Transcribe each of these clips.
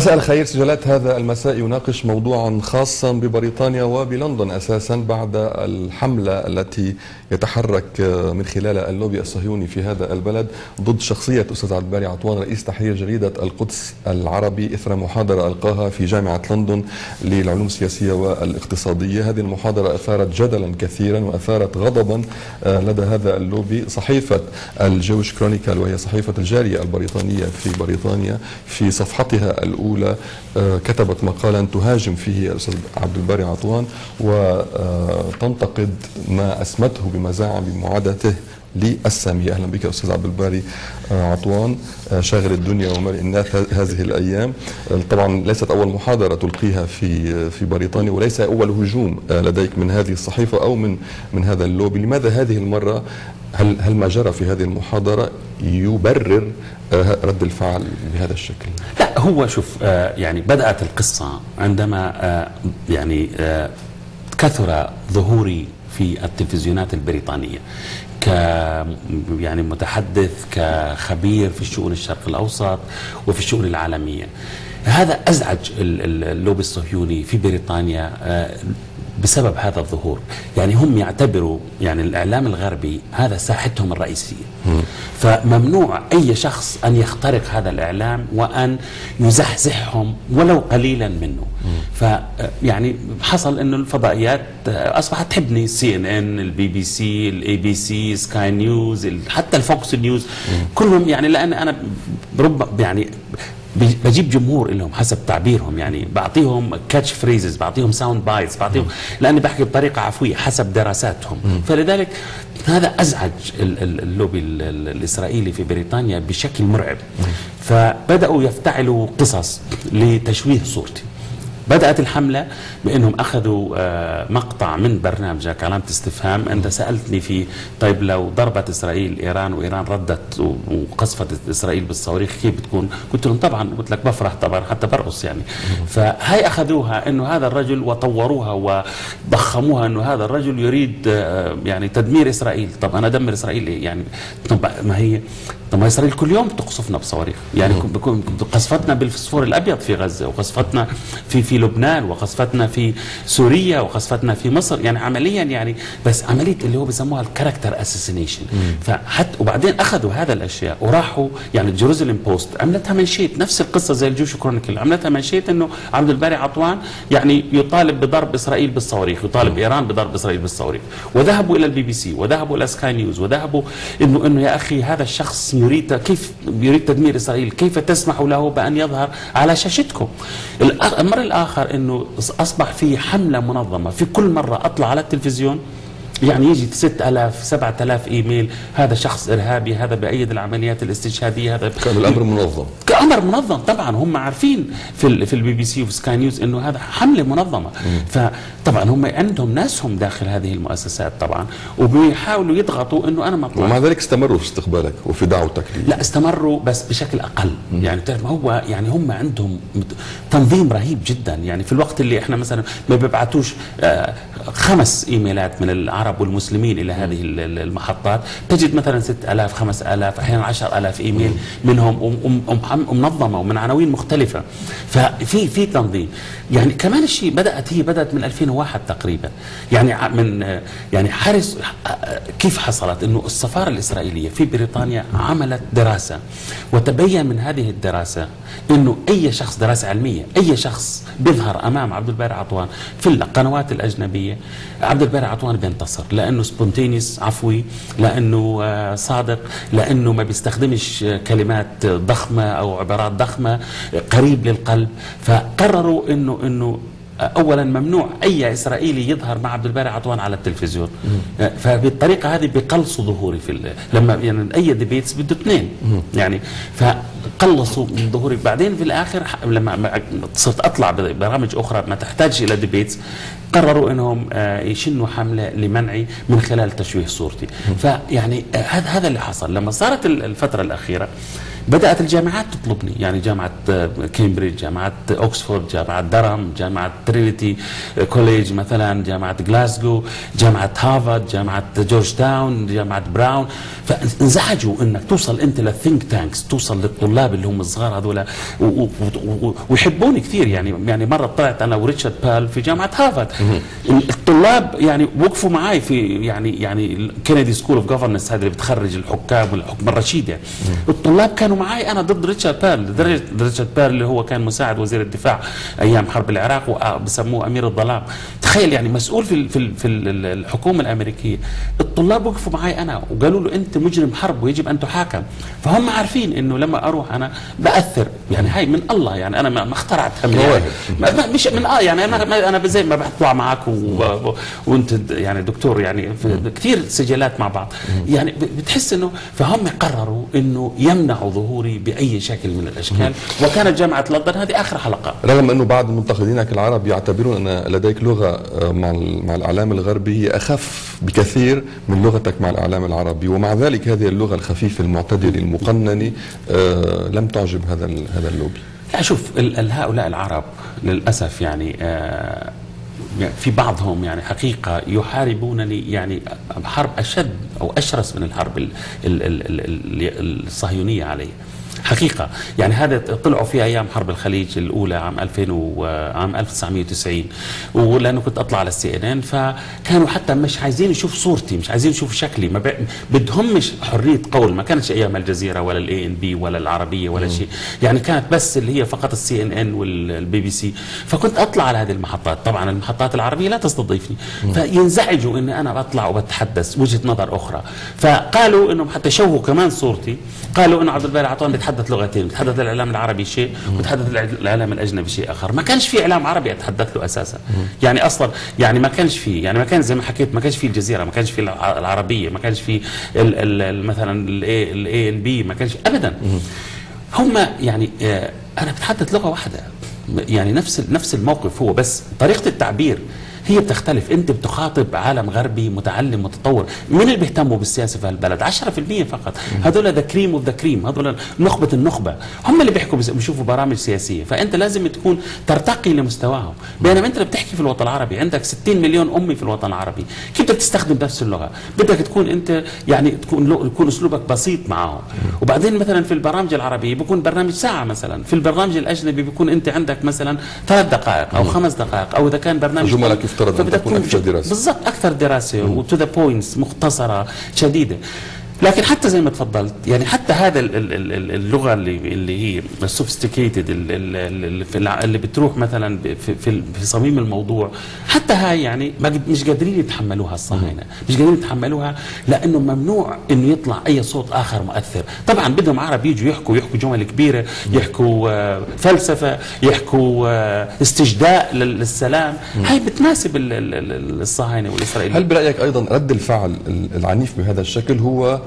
مساء الخير سجلات هذا المساء يناقش موضوعا خاصا ببريطانيا وبلندن أساسا بعد الحملة التي يتحرك من خلالها اللوبي الصهيوني في هذا البلد ضد شخصية أستاذ عبد الباري عطوان رئيس تحرير جريدة القدس العربي إثر محاضرة ألقاها في جامعة لندن للعلوم السياسية والاقتصادية، هذه المحاضرة أثارت جدلا كثيرا وأثارت غضبا لدى هذا اللوبي، صحيفة ال Jewish Chronicle وهي صحيفة الجالية البريطانية في بريطانيا في صفحتها الأولى كتبت مقالا تهاجم فيه الأستاذ عبد الباري عطوان وتنتقد ما أسمته بمزاعم بمعادته للسامية أهلا بك أستاذ عبد الباري عطوان شاغل الدنيا وملء الناس هذه الأيام. طبعا ليست أول محاضرة تلقيها في في بريطانيا وليس أول هجوم لديك من هذه الصحيفة أو من من هذا اللوبي. لماذا هذه المرة؟ هل هل ما جرى في هذه المحاضرة يبرر رد الفعل بهذا الشكل؟ لا هو شوف يعني بدأت القصة عندما يعني كثر ظهوري في التلفزيونات البريطانية ك يعني متحدث كخبير في الشؤون الشرق الأوسط وفي الشؤون العالمية هذا أزعج اللوبي الصهيوني في بريطانيا بسبب هذا الظهور. يعني هم يعتبروا يعني الإعلام الغربي هذا ساحتهم الرئيسية. فممنوع أي شخص أن يخترق هذا الإعلام وأن يزحزحهم ولو قليلا منه. فيعني حصل أنه الفضائيات أصبحت تحبني CNN ال BBC ال ABC Sky News حتى ال Fox News. كلهم يعني لأن أنا رب يعني بجيب جمهور لهم حسب تعبيرهم يعني بعطيهم catch phrases بعطيهم sound bites بعطيهم لأني بحكي بطريقة عفوية حسب دراساتهم. فلذلك هذا أزعج اللوبي الإسرائيلي في بريطانيا بشكل مرعب. فبدأوا يفتعلوا قصص لتشويه صورتي. بدأت الحملة بأنهم أخذوا مقطع من برنامجك علامة استفهام. أنت سألتني في طيب لو ضربت إسرائيل إيران وإيران ردت وقصفت إسرائيل بالصواريخ كيف بتكون؟ قلت لهم طبعا قلت لك بفرح طبعا حتى برقص يعني. فهي أخذوها أنه هذا الرجل وطوروها وضخموها أنه هذا الرجل يريد يعني تدمير إسرائيل. طب أنا أدمر إسرائيل يعني طب ما هي طب ما إسرائيل كل يوم تقصفنا بصواريخ. يعني بكون قصفتنا بالفسفور الأبيض في غزة وقصفتنا في في لبنان وقصفتنا في سوريا وقصفتنا في مصر. يعني عمليا يعني بس عملية اللي هو بيسموها ال character assassination فحتى وبعدين أخذوا هذا الأشياء وراحوا يعني ال Jerusalem Post عملتها منشيت نفس القصة زي ال Jewish Chronicle عملتها منشيت إنه عبد الباري عطوان يعني يطالب بضرب إسرائيل بالصواريخ يطالب إيران بضرب إسرائيل بالصواريخ. وذهبوا إلى البي بي سي وذهبوا إلى Sky News وذهبوا إنه إنه يا أخي هذا الشخص يريد كيف يريد تدمير إسرائيل كيف تسمح له بأن يظهر على شاشتكم؟ الامر الآخر إنه أصبح في حملة منظمة في كل مرة أطلع على التلفزيون يعني يجي 6000 7000 إيميل هذا شخص إرهابي هذا بأيد العمليات الاستشهادية هذا كان الامر منظم. كأمر منظم طبعا هم عارفين في في البي بي سي وفي Sky News إنه هذا حملة منظمة. فطبعا هم عندهم ناسهم داخل هذه المؤسسات طبعا وبيحاولوا يضغطوا إنه أنا مطلع ومع ذلك استمروا في استقبالك وفي دعوتك لي لا استمروا بس بشكل أقل. م. يعني تعرف هو يعني هم عندهم تنظيم رهيب جدا. يعني في الوقت اللي إحنا مثلا ما بيبعتوش آه خمس إيميلات من العرب والمسلمين إلى هذه المحطات. تجد مثلا 6000 5000 أحيانا 10000 إيميل منهم ومنظمه ومن عناوين مختلفة. ففي في تنظيم. يعني كمان الشيء بدأت هي بدأت من 2001 تقريبا. يعني من يعني حرص كيف حصلت؟ إنه السفارة الإسرائيلية في بريطانيا عملت دراسة. وتبين من هذه الدراسة إنه أي شخص دراسة علمية أي شخص بيظهر أمام عبد الباري عطوان في القنوات الاجنبيه عبد الباري عطوان بينتصر لأنه spontaneous عفوي لأنه صادق لأنه ما بيستخدمش كلمات ضخمة أو عبارات ضخمة قريب للقلب. فقرروا إنه إنه اولا ممنوع أي إسرائيلي يظهر مع عبد الباري عطوان على التلفزيون. فبالطريقة هذه بيقلصوا ظهوري في لما يعني أي debates بده اثنين. يعني فقلصوا من ظهوري بعدين في الآخر لما صرت أطلع ببرامج أخرى ما تحتاج إلى debates قرروا إنهم آه، يشنوا حملة لمنعي من خلال تشويه صورتي. فيعني آه، هذا هذا اللي حصل. لما صارت ال- الفترة الأخيرة بدأت الجامعات تطلبني يعني جامعة آه، كامبريدج جامعة اوكسفورد جامعة درام جامعة Trinity College مثلا جامعة جلاسكو جامعة هارفارد جامعة جورج تاون جامعة براون فانزعجوا إنك توصل أنت لل think tanks توصل للطلاب اللي هم الصغار هذول ويحبوني كثير. يعني يعني مرة طلعت أنا وريتشارد بيرل في جامعة هارفارد الطلاب يعني وقفوا معي في يعني يعني Kennedy School of Governance هذا اللي بتخرج الحكام والحكم الرشيد يعني. الطلاب كانوا معي أنا ضد ريتشارد لدرجه ريتشارد بيرل اللي هو كان مساعد وزير الدفاع أيام حرب العراق وبسموه أمير الظلام. تخيل يعني مسؤول في في في ال- الحكومة الأمريكية. الطلاب وقفوا معي أنا وقالوا له أنت مجرم حرب ويجب أن تحاكم. فهم عارفين إنه لما أروح أنا بأثر. يعني هاي من الله. يعني أنا ما اخترعتها من. ما- ما- مش من آه يعني أنا أنا زي ما بطلع معك. وأنت يعني دكتور يعني في كثير سجلات مع بعض. يعني بتحس انه فهم قرروا إنه يمنعوا ظهوري بأي شكل من الأشكال. وكانت جامعة لندن هذه آخر حلقة. رغم انه بعض منتقدينك العرب يعتبرون أن لديك لغة آه، مع مع الإعلام الغربي هي أخف بكثير من لغتك مع الإعلام العربي. ومع ذلك هذه اللغة الخفيفه المعتدله المقننه آه، لم تعجب هذا هذا اللوبي. لا شوف هؤلاء العرب للأسف يعني آه في بعضهم يعني حقيقة يحاربونني يعني حرب أشد أو أشرس من الحرب ال- ال- ال- ال- الصهيونية علي. حقيقة. يعني هذا طلعوا في أيام حرب الخليج الأولى عام 2000 وعام 1990 ولأنه كنت أطلع على السي إن إن فكانوا حتى مش عايزين يشوفوا صورتي مش عايزين يشوفوا شكلي. ما ب- بدهمش حرية قول. ما كانش أيام الجزيرة ولا ال ANB ولا العربية ولا شيء. يعني كانت بس اللي هي فقط ال CNN وال BBC. فكنت أطلع على هذه المحطات. طبعا المحطات العربية لا تستضيفني. فينزعجوا أني أنا بطلع وبتحدث وجهة نظر أخرى. فقالوا أنهم حتى شوهوا كمان صورتي. قالوا أنه عبد الباري عطوان بيتحدث لغتين بيتحدث الاعلام العربي شيء وبيتحدث الإع- الإعلام الأجنبي شيء آخر. ما كانش في إعلام عربي اتحدث له أساسا. يعني أصلا يعني ما كانش في يعني ما كان زي ما حكيت ما كانش في الجزيرة ما كانش في الع- العربية ما كانش في مثلا ال ANB ما كانش ابدا. هم يعني آه، أنا بتحدث لغة واحدة. يعني نفس نفس الموقف هو بس طريقة التعبير هي بتختلف انت بتخاطب عالم غربي متعلم متطور. مين اللي بيهتموا بالسياسة في هالبلد؟ 10% فقط. هذول the cream of the cream هذول نخبة النخبة. هم اللي بيحكوا بيشوفوا برامج سياسية. فأنت لازم تكون ترتقي لمستواهم. بينما انت اللي بتحكي في الوطن العربي عندك 60 مليون أمي في الوطن العربي. كيف بدك تستخدم نفس اللغة؟ بدك تكون انت يعني تكون يكون أسلوبك بسيط معهم وبعدين مثلا في البرامج العربية بيكون برنامج ساعة مثلا. في البرنامج الأجنبي بيكون انت عندك مثلا ثلاث دقائق أو خمس دقائق. أو إذا كان برنامج جملك يفترض فبدك تكون أكثر دراسة. بالضبط أكثر دراسة و to the point مختصرة شديدة. لكن حتى زي ما تفضلت يعني حتى هذا ال- ال- ال- اللغة اللي اللي هي ال sophisticated اللي, بتروح مثلا في, في, في صميم الموضوع حتى هاي يعني مش قادرين يتحملوها الصهاينة مش قادرين يتحملوها لأنه ممنوع إنه يطلع أي صوت آخر مؤثر. طبعا بدهم عرب يجوا يحكوا يحكوا جمل كبيرة يحكوا آه، فلسفة يحكوا آه، استجداء لل- للسلام. هاي بتناسب ال- ال- ال- الصهاينة والاسرائيليين هل برأيك أيضا رد الفعل ال- العنيف بهذا الشكل هو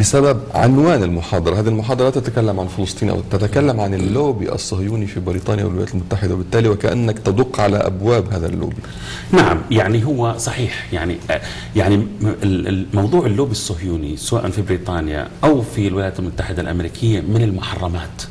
بسبب عنوان المحاضرة. هذه المحاضرة لا تتكلم عن فلسطين أو تتكلم عن اللوبي الصهيوني في بريطانيا والولايات المتحدة وبالتالي وكأنك تدق على أبواب هذا اللوبي. نعم يعني هو صحيح. يعني يعني موضوع اللوبي الصهيوني سواء في بريطانيا أو في الولايات المتحدة الأمريكية من المحرمات.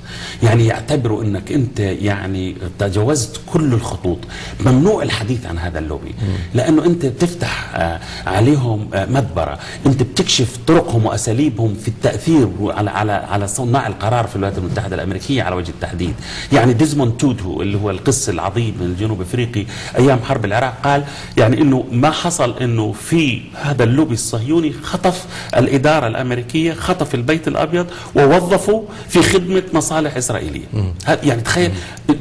يعني يعتبروا إنك أنت يعني تجاوزت كل الخطوط. ممنوع الحديث عن هذا اللوبي. لأنه أنت بتفتح آه، عليهم آه، مدبرة. أنت بتكشف طرقهم واساليبهم في التأثير على على على صناع القرار في الولايات المتحدة الأمريكية على وجه التحديد. يعني ديزموند توتو اللي هو القس العظيم من الجنوب إفريقي أيام حرب العراق قال يعني إنه ما حصل إنه في هذا اللوبي الصهيوني خطف الإدارة الأمريكية خطف البيت الأبيض ووظفه في خدمة مصالح إسرائيلية. يعني تخيل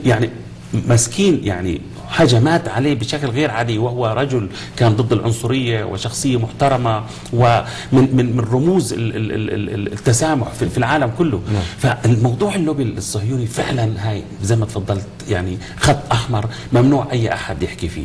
يعني مسكين يعني هجمات عليه بشكل غير عادي وهو رجل كان ضد العنصرية وشخصية محترمة ومن من من رموز ال- ال- ال- ال- التسامح في العالم كله. فالموضوع اللوبي الصهيوني فعلا هاي زي ما تفضلت يعني خط أحمر ممنوع أي أحد يحكي فيه.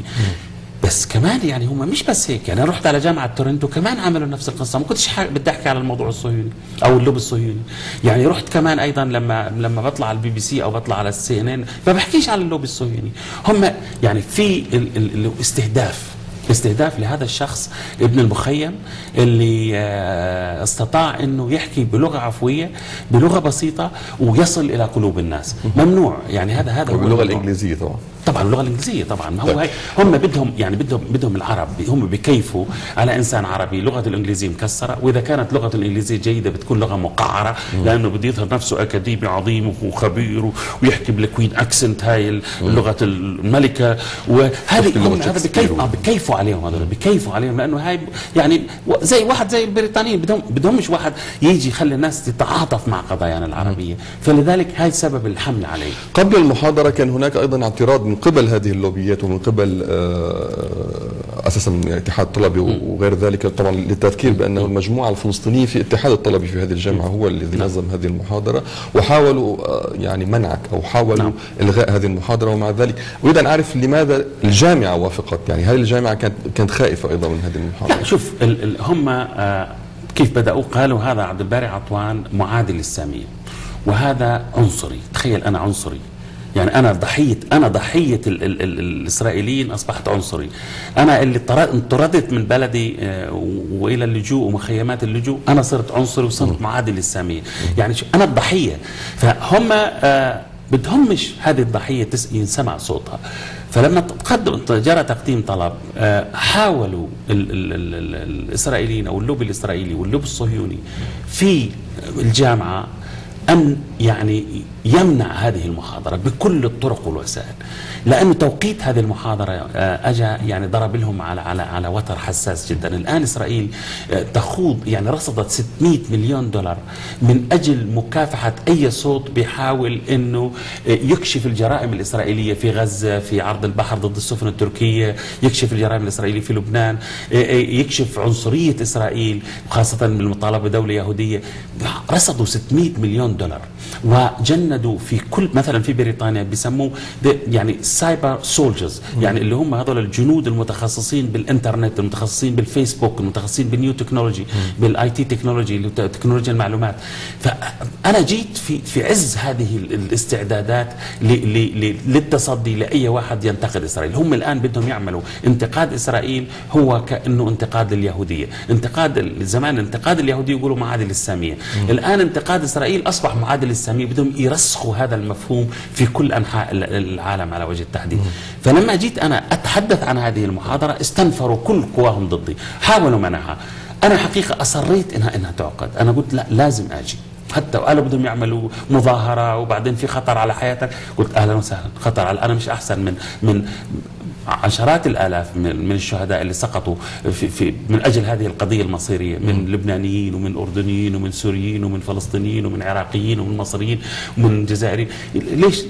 بس كمان يعني هم مش بس هيك يعني أنا رحت على جامعة تورنتو كمان عملوا نفس القصة ما كنتش حا- بدي أحكي على الموضوع الصهيوني أو اللوب الصهيوني. يعني رحت كمان أيضا لما لما بطلع على البي بي سي أو بطلع على السي إن إن ما بحكيش على اللوب الصهيوني. هم يعني في ال- ال- الاستهداف استهداف لهذا الشخص ابن المخيم اللي آه، استطاع إنه يحكي بلغة عفوية بلغة بسيطة ويصل إلى قلوب الناس. ممنوع يعني هذا هذا الممنوع. الإنجليزية طبعا. طبعا اللغة الإنجليزية طبعا. ما هو طيب. هي هم بدهم يعني بدهم بدهم العرب هم بكيفوا على إنسان عربي. لغة الإنجليزية مكسرة. وإذا كانت لغة الإنجليزية جيدة بتكون لغة مقعرة لأنه بده يظهر نفسه أكاديمي عظيم وخبير ويحكي بالكوين أكسنت هاي لغة الملكة. وهذه هذا بكيف آه بكيفوا عليهم هذول بكيفوا عليهم لأنه هاي يعني زي واحد زي البريطانيين بدهم بدهم مش واحد يجي يخلي الناس تتعاطف مع قضايانا العربية. فلذلك هاي سبب الحمل عليه. قبل المحاضرة كان هناك أيضا اعتراض من قبل هذه اللوبيات ومن قبل آه، أساسا الاتحاد الطلبي وغير ذلك طبعا للتذكير بأن المجموعة الفلسطينية في الاتحاد الطلبي في هذه الجامعة هو الذي نظم هذه المحاضرة وحاولوا آه، يعني منعك أو حاولوا نعم. إلغاء هذه المحاضرة ومع ذلك. أريد أن أعرف لماذا الجامعة وافقت؟ يعني هل الجامعة كانت كانت خائفة أيضا من هذه المحاضرة؟ لا شوف هم آه كيف بدأوا؟ قالوا هذا عبد الباري عطوان معادي للسامية. وهذا عنصري تخيل أنا عنصري. يعني أنا ضحية أنا ضحية ال ال ال الإسرائيليين أصبحت عنصري. أنا اللي طر- انطردت من بلدي آه، و- وإلى اللجوء ومخيمات اللجوء أنا صرت عنصري وصرت معادي للسامية يعني أنا الضحية. فهم آه بدهمش هذه الضحية تس- ينسمع صوتها. فلما تقدم جرى تقديم طلب آه، حاولوا ال ال ال ال الإسرائيليين أو اللوبي الإسرائيلي واللوبي الصهيوني في الجامعة أن يعني يمنع هذه المحاضرة بكل الطرق والوسائل. لأنه توقيت هذه المحاضرة آه، أجا يعني ضرب لهم على على على وتر حساس جدا. الآن إسرائيل آه، تخوض يعني رصدت 600 مليون دولار من أجل مكافحة أي صوت بيحاول أنه آه، يكشف الجرائم الإسرائيلية في غزة في عرض البحر ضد السفن التركية يكشف الجرائم الإسرائيلية في لبنان يكشف عنصرية إسرائيل خاصة بالمطالبة بدولة يهودية. رصدوا 600 مليون دولار. وجندوا في كل مثلا في بريطانيا بيسموه يعني cyber soldiers يعني اللي هم هذول الجنود المتخصصين بالإنترنت المتخصصين بالفيسبوك المتخصصين بال new technology بال IT technology تكنولوجيا المعلومات. فانا جيت في في عز هذه ال- الاستعدادات للتصدي لأي واحد ينتقد إسرائيل. هم الآن بدهم يعملوا انتقاد إسرائيل هو كأنه انتقاد لليهودية. انتقاد زمان انتقاد اليهودية يقولوا معادي للساميه الآن انتقاد إسرائيل أصبح معادي للساميه بدهم يرسخوا هذا المفهوم في كل أنحاء ال- العالم على وجه التحديد. فلما جيت أنا أتحدث عن هذه المحاضرة استنفروا كل قواهم ضدي حاولوا منعها. أنا حقيقة أصريت انها إنها تعقد. أنا قلت لا لازم أجي. حتى وقالوا بدهم يعملوا مظاهرة وبعدين في خطر على حياتك. قلت أهلا وسهلا. خطر على أنا مش أحسن من من عشرات الآلاف من من الشهداء اللي سقطوا في في من أجل هذه القضية المصيرية. من لبنانيين ومن أردنيين ومن سوريين ومن فلسطينيين ومن عراقيين ومن مصريين ومن جزائريين. ليش؟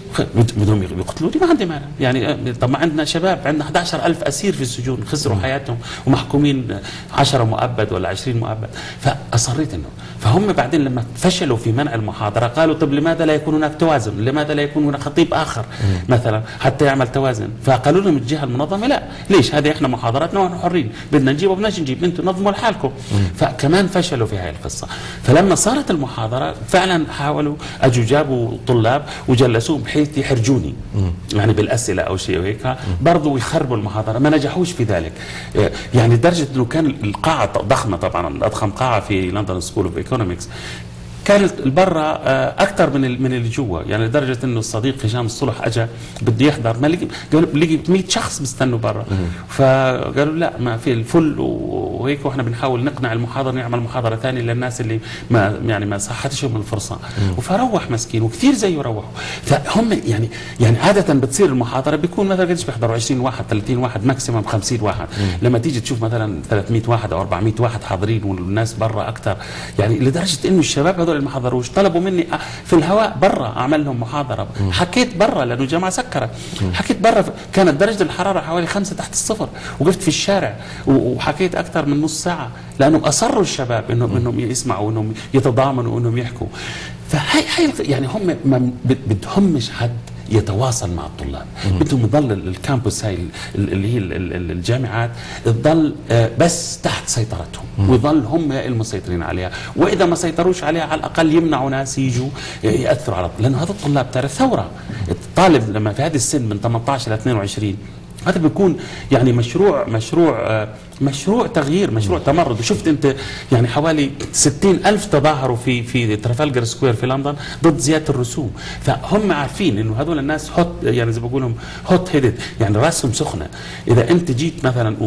بدهم يقتلوني ما عندي مانع؟ يعني طب ما عندنا شباب عندنا 11000 أسير في السجون. خسروا حياتهم ومحكومين 10 مؤبد ولا 20 مؤبد. فأصريت انه فهم بعدين لما فشلوا في منع المحاضرة. قالوا طب لماذا لا يكون هناك توازن؟ لماذا لا يكون هناك خطيب آخر مثلا حتى يعمل توازن؟ فقالوا لهم الجهة المنظمة لا. ليش؟ هذه إحنا محاضراتنا ونحن حرين. بدنا نجيب وبدناش نجيب. أنتم نظموا لحالكم. فكمان فشلوا في هذه القصة. فلما صارت المحاضرة فعلا حاولوا أجوا جابوا طلاب وجلسوهم بحيث يحرجوني. يعني بالأسئلة أو شيء وهيك. برضو يخربوا المحاضرة. ما نجحوش في ذلك. يعني لدرجه إنه كان القاعة ضخمة طبعا. أضخم قاعة في London School of Economics كانت البرا أكثر من من اللي جوا. يعني لدرجة إنه الصديق هشام الصلح اجى بده يحضر. ما لقي قالوا لقي 100 شخص بيستنوا برا. فقالوا لا ما في ال full وهيك وإحنا بنحاول نقنع المحاضر نعمل محاضرة ثانية للناس اللي ما يعني ما صحتشهم الفرصة. فروح مسكين وكثير زيه روحوا. فهم يعني يعني عادة بتصير المحاضرة بيكون مثلا قديش بيحضروا؟ 20 واحد 30 واحد ماكسيمم 50 واحد. لما تيجي تشوف مثلا 300 واحد أو 400 واحد حاضرين والناس برا أكثر. يعني لدرجة إنه الشباب هذول اللي ما حضروش طلبوا مني أ- في الهواء برا أعمل لهم محاضرة. حكيت برا لأنه الجامعة سكرت. حكيت برا كانت درجة الحرارة حوالي خمسة تحت الصفر. وقفت في الشارع وحكيت أكثر من نص ساعة لانهم أصروا الشباب انهم إنهم يسمعوا إنهم يتضامنوا وانهم يحكوا. فهي هي يعني هم ما بد- بدهمش حد. يتواصل مع الطلاب. بدهم يضل الكامبوس هاي اللي هي الجامعات تضل آه، بس تحت سيطرتهم ويضل هم المسيطرين عليها. وإذا ما سيطروش عليها على الأقل يمنعوا ناس يجوا يأثروا على لأنه هذا الطلاب ترى ثورة. الطالب لما في هذه السن من 18 ل 22 هذا بيكون يعني مشروع مشروع مشروع تغيير مشروع تمرد. وشفت انت يعني حوالي 60 ألف تظاهروا في في Trafalgar Square في لندن ضد زيادة الرسوم. فهم عارفين إنه هذول الناس hot يعني زي ما بقولهم hot headed يعني راسهم سخنة. إذا أنت جيت مثلا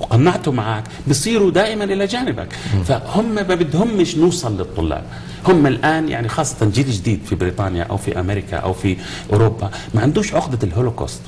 وقنعته معك بيصيروا دائما إلى جانبك. فهم ما بدهمش نوصل للطلاب. هم الآن يعني خاصة جيل جديد في بريطانيا أو في أمريكا أو في أوروبا ما عندوش عقدة الهولوكوست.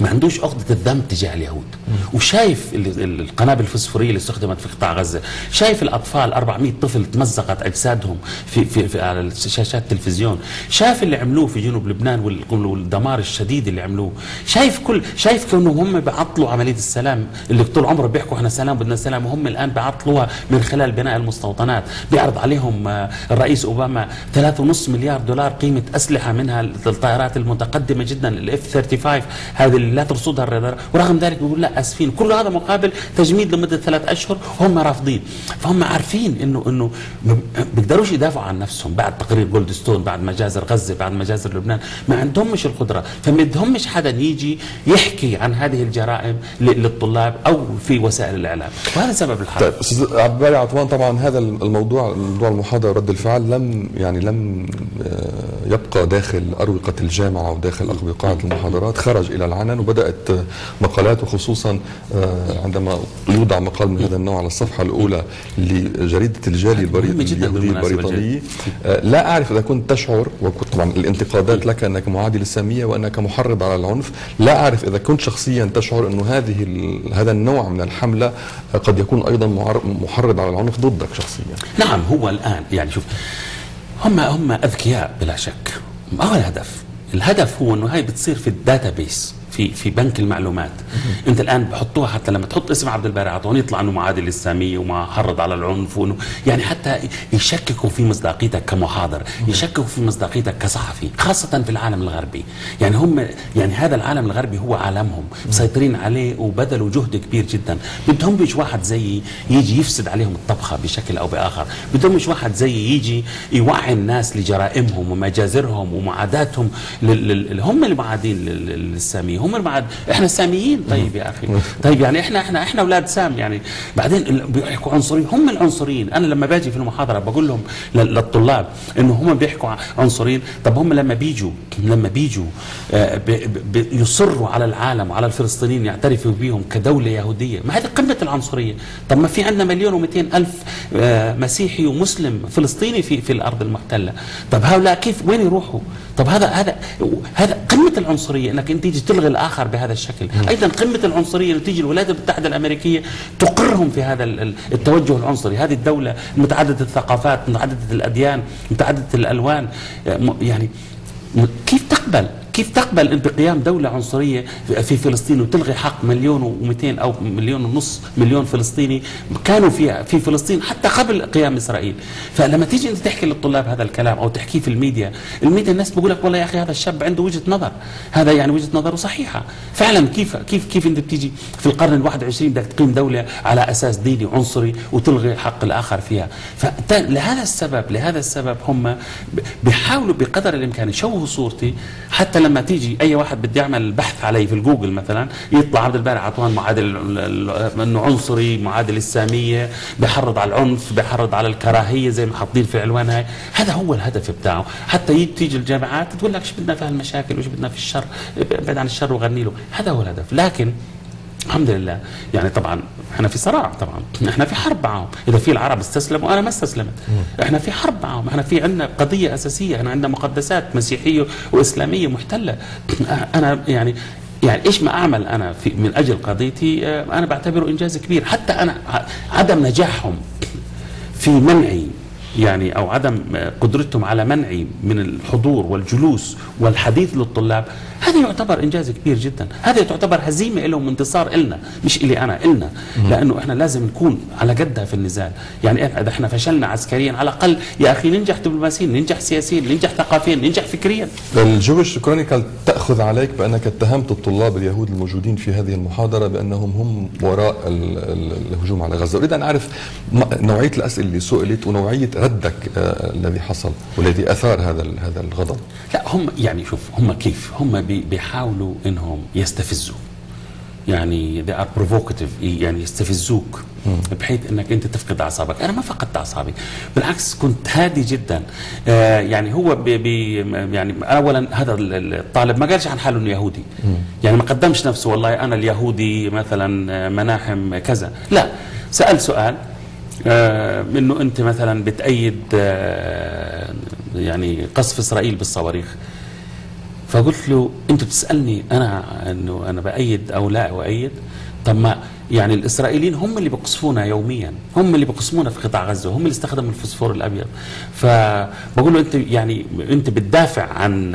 ما عندوش عقدة الذنب تجاه اليهود. وشايف القنابل الفسفورية اللي استخدمت في قطاع غزة شايف الأطفال 400 طفل تمزقت أجسادهم في, في, في على شاشات التلفزيون شايف اللي عملوه في جنوب لبنان والدمار الشديد اللي عملوه شايف كل شايف كأنهم هم بيعطلوا عملية السلام اللي طول عمره بيحكوا إحنا سلام بدنا سلام وهم الآن بيعطلوها من خلال بناء المستوطنات. بيعرض عليهم آه، الرئيس أوباما 3.5 مليار دولار قيمة أسلحة منها الطائرات المتقدمة جدا الاف 35 هذه اللي لا ترصدها الرادار. ورغم ذلك بيقول لا آسفين. كل هذا مقابل تجميد لمدة ثلاث أشهر وهم رافضين. فهم عارفين إنه إنه بيقدروش يدافعوا عن نفسهم بعد تقرير جولدستون بعد مجازر غزة بعد مجازر لبنان. ما عندهمش القدرة. فما بدهمش حدا يجي يحكي عن هذه الجرائم للطلاب أو في وسائل الإعلام. وهذا سبب الحرب. طيب أستاذ عبد عطوان طبعا هذا الموضوع موضوع المحاضره رد الفعل لم يعني لم آه، يبقى داخل أروقة الجامعة وداخل بقاعه المحاضرات. خرج إلى العلن وبدأت مقالات وخصوصا آه، عندما يوضع مقال من هذا النوع على الصفحة الأولى لجريدة الجالي اليهودي البريطاني. آه، لا أعرف إذا كنت تشعر وكنت طبعا الانتقادات لك أنك معادي للسامية وأنك محرض على العنف. لا أعرف إذا كنت شخصيا تشعر إنه هذه هذا النوع من الحملة قد يكون أيضا محرض على العنف ضدك شخصيا. نعم هو الآن. يعني شوف هم هم أذكياء بلا شك. ما هو الهدف الهدف هو إنه هاي بتصير في ال database في في بنك المعلومات. انت الآن بحطوها حتى لما تحط اسم عبد الباري عطوان يطلع إنه معادي للساميه ومحرض على العنف وإنه يعني حتى يشككوا في مصداقيتك كمحاضر يشككوا في مصداقيتك كصحفي خاصة في العالم الغربي. يعني هم يعني هذا العالم الغربي هو عالمهم مسيطرين عليه وبذلوا جهد كبير جدا. بدهم مش واحد زيي يجي يفسد عليهم الطبخة بشكل أو بآخر. بدهم مش واحد زيي يجي يوعي الناس لجرائمهم ومجازرهم ومعاداتهم هم المعادين للساميه هم المعاد إحنا ساميين. طيب يا أخي. طيب يعني إحنا إحنا إحنا أولاد سام يعني. بعدين بيحكوا عنصريين. هم العنصريين. أنا لما باجي في المحاضرة بقول لهم للطلاب إنه هم بيحكوا عنصريين. طب هم لما بيجوا لما بيجوا آه، يصروا على العالم وعلى الفلسطينيين يعترفوا بهم كدولة يهودية. ما هذه قمة العنصرية. طب ما في عندنا مليون و200 ألف آه، مسيحي ومسلم فلسطيني في في الأرض المحتلة. طب هؤلاء كيف وين يروحوا؟ طب هذا هذا هذا قمة العنصرية إنك أنت تيجي تلغي الآخر بهذا الشكل. أيضا قمة العنصرية إنه تيجي الولايات المتحدة الأمريكية تقرهم في هذا التوجه العنصري. هذه الدولة متعددة الثقافات متعددة الأديان متعددة الألوان. يعني كيف تقبل كيف تقبل انت قيام دولة عنصرية في فلسطين وتلغي حق مليون و200 أو مليون ونص مليون فلسطيني كانوا في في فلسطين حتى قبل قيام إسرائيل؟ فلما تيجي أنت تحكي للطلاب هذا الكلام أو تحكيه في الميديا الميديا الناس بيقول لك والله يا أخي هذا الشاب عنده وجهة نظر هذا يعني وجهة نظره صحيحة. فعلا كيف كيف كيف أنت بتيجي في القرن ال21 بدك تقيم دولة على أساس ديني عنصري وتلغي حق الآخر فيها؟ فلهذا السبب لهذا السبب هم بيحاولوا بقدر الإمكان يشوهوا صورتي حتى لما تيجي أي واحد بده يعمل بحث علي في الجوجل مثلا يطلع عبد الباري عطوان معادل إنه عنصري معادل السامية بحرض على العنف بحرض على الكراهية زي ما حاطين في العنوان هاي. هذا هو الهدف بتاعه. حتى تيجي الجامعات تقول لك شو بدنا في هالمشاكل وش بدنا في الشر ابعد عن الشر وغني له. هذا هو الهدف. لكن الحمد لله يعني طبعا إحنا في صراع طبعا. إحنا في حرب معهم إذا في العرب استسلموا أنا ما استسلمت. إحنا في حرب معهم إحنا في عندنا قضية أساسية. إحنا عندنا مقدسات مسيحية وإسلامية محتلة. أنا يعني يعني إيش ما أعمل أنا في من أجل قضيتي؟ أنا بعتبره إنجاز كبير. حتى أنا عدم نجاحهم في منعي يعني أو عدم قدرتهم على منعي من الحضور والجلوس والحديث للطلاب هذا يعتبر إنجاز كبير جدا. هذا تعتبر هزيمة لهم انتصار إلنا مش إلي أنا إلنا. لأنه إحنا لازم نكون على قدها في النزال. يعني إذا إحنا فشلنا عسكريا على الأقل يا أخي ننجح دبلوماسيا ننجح سياسيا ننجح ثقافيا ننجح فكريا. الجويش كرونيكال تأخذ عليك بأنك اتهمت الطلاب اليهود الموجودين في هذه المحاضرة بأنهم هم وراء ال- ال- الهجوم على غزة. أريد أن أعرف نوعية الأسئلة اللي سئلت ونوعية ردك آه، الذي حصل والذي أثار هذا هذا الغضب. لا هم يعني شوف هم كيف؟ هم بيحاولوا إنهم يستفزوا يعني they are provocative يعني يستفزوك. بحيث إنك أنت تفقد أعصابك. أنا ما فقدت أعصابي. بالعكس كنت هادي جدا. آه يعني هو بي بي يعني اولا هذا ال- الطالب ما قالش عن حاله إنه يهودي. يعني ما قدمش نفسه والله أنا اليهودي مثلا آه، مناحم كذا. لا. سأل سؤال آه إنه أنت مثلا بتأيد آه يعني قصف إسرائيل بالصواريخ. فقلت له أنت بتسألني أنا إنه أنا بأيد أو لا أؤيد؟ طب ما يعني الإسرائيليين هم اللي بيقصفونا يوميا هم اللي بيقصفونا في قطاع غزة هم اللي استخدموا الفوسفور الأبيض. فبقول له أنت يعني أنت بتدافع عن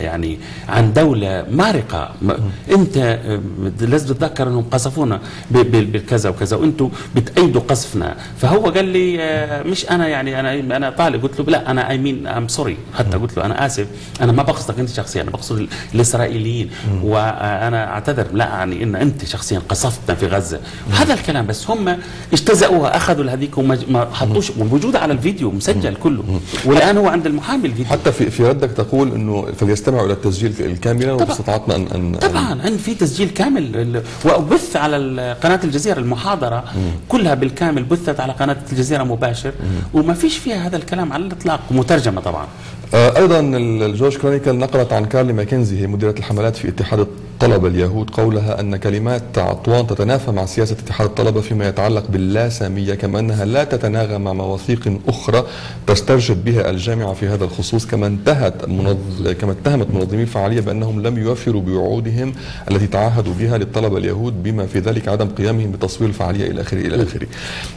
يعني عن دولة مارقة. م- انت آه، لازم تتذكر انهم قصفونا بالكذا وكذا وأنتم بتأيدوا قصفنا. فهو قال لي آه، مش أنا يعني أنا أنا طالب. قلت له لا أنا I mean I'm sorry حتى قلت له أنا آسف. أنا ما بقصدك أنت شخصيا أنا بقصد ال- الاسرائيليين وأنا أعتذر. لا يعني إن أنت شخصيا قصفتنا في غزة. هذا الكلام بس هم اجتزأوها أخذوا هذيك وما ما حطوش موجودة على الفيديو مسجل كله. والآن هو عند المحامي الفيديو. حتى في في ردك تقول إنه فليستمعوا إلى التسجيل الكامل. واستطعتنا ان ان طبعا عندي في تسجيل كامل وبث على قناة الجزيرة المحاضرة كلها بالكامل بثت على قناة الجزيرة مباشر. وما فيش فيها هذا الكلام على الإطلاق ومترجمه طبعا. آه، أيضا ال- الجوش كرونيكال نقلت عن كارل ماكنزي هي مديرة الحملات في اتحاد الطلبه اليهود قولها أن كلمات عطوان تتنافى مع سياسة اتحاد الطلبة فيما يتعلق باللاساميه كما أنها لا تتناغم مع مواثيق أخرى تسترشد بها الجامعة في هذا الخصوص كما انتهت منظ... كما اتهمت منظمي الفعالية بأنهم لم يوفروا بوعودهم التي تعهدوا بها للطلبة اليهود بما في ذلك عدم قيامهم بتصوير الفعالية إلى آخره إلى آخره.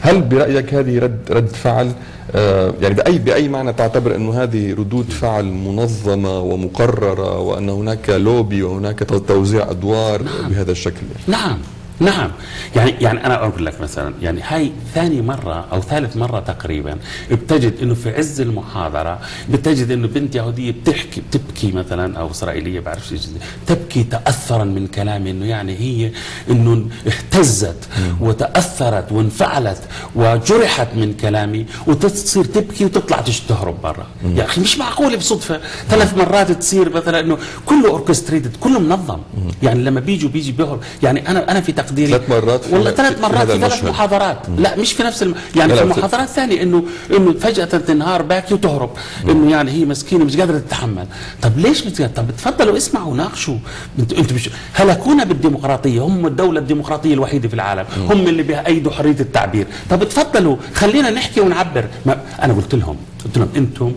هل برأيك هذه رد رد فعل آه، يعني باي بأي معنى تعتبر انه هذه ردود فعل منظمة ومقررة وأن هناك لوبي وهناك توزيع أدوار بهذا الشكل. نعم. نعم. يعني يعني أنا أقول لك مثلا يعني هاي ثاني مرة أو ثالث مرة تقريبا بتجد إنه في عز المحاضرة بتجد إنه بنت يهودية بتحكي بتبكي مثلا أو إسرائيلية بعرف شيء تبكي تاثرا من كلامي إنه يعني هي إنه اهتزت وتأثرت وانفعلت وجرحت من كلامي وتصير تبكي وتطلع تهرب برا. يا أخي مش معقوله بصدفة. ثلاث مرات تصير مثلا إنه كله اوركستريتد كله منظم. يعني لما بيجوا بيجي بيهرب. يعني أنا أنا في تقديري. ثلاث مرات والله ثلاث مرات في ثلاث. محاضرات. لا مش في نفس الم... يعني لا، في لا، في- محاضرات ثانية إنه إنه فجأة تنهار باكي وتهرب. إنه يعني هي مسكينة مش قادرة تتحمل. طب ليش مش قادرة؟ طب تفضلوا اسمعوا ناقشوا. أنتوا أنتوا مش هلكونا بالديمقراطية. هم الدولة الديمقراطية الوحيدة في العالم. هم اللي بيأيدوا حرية التعبير. طب تفضلوا خلينا نحكي ونعبر. ما أنا قلت لهم قلت لهم أنتم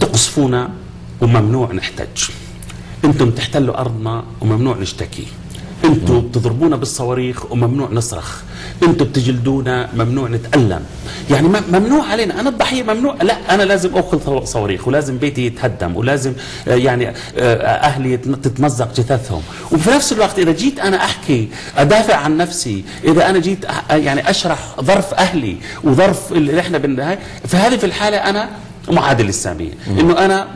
تقصفونا وممنوع نحتج. أنتم تحتلوا أرضنا وممنوع نشتكي. أنتم بتضربونا بالصواريخ وممنوع نصرخ. أنتم بتجلدونا ممنوع نتألم. يعني ممنوع علينا. أنا الضحيه ممنوع. لا أنا لازم اخذ صو- صواريخ ولازم بيتي يتهدم ولازم آه، يعني آه، أهلي يتم- تتمزق جثثهم. وفي نفس الوقت إذا جيت أنا أحكي أدافع عن نفسي إذا أنا جيت يعني أشرح ظرف أهلي وظرف اللي إحنا بالنهايه فهذه في الحالة أنا معادل للسامية إنه أنا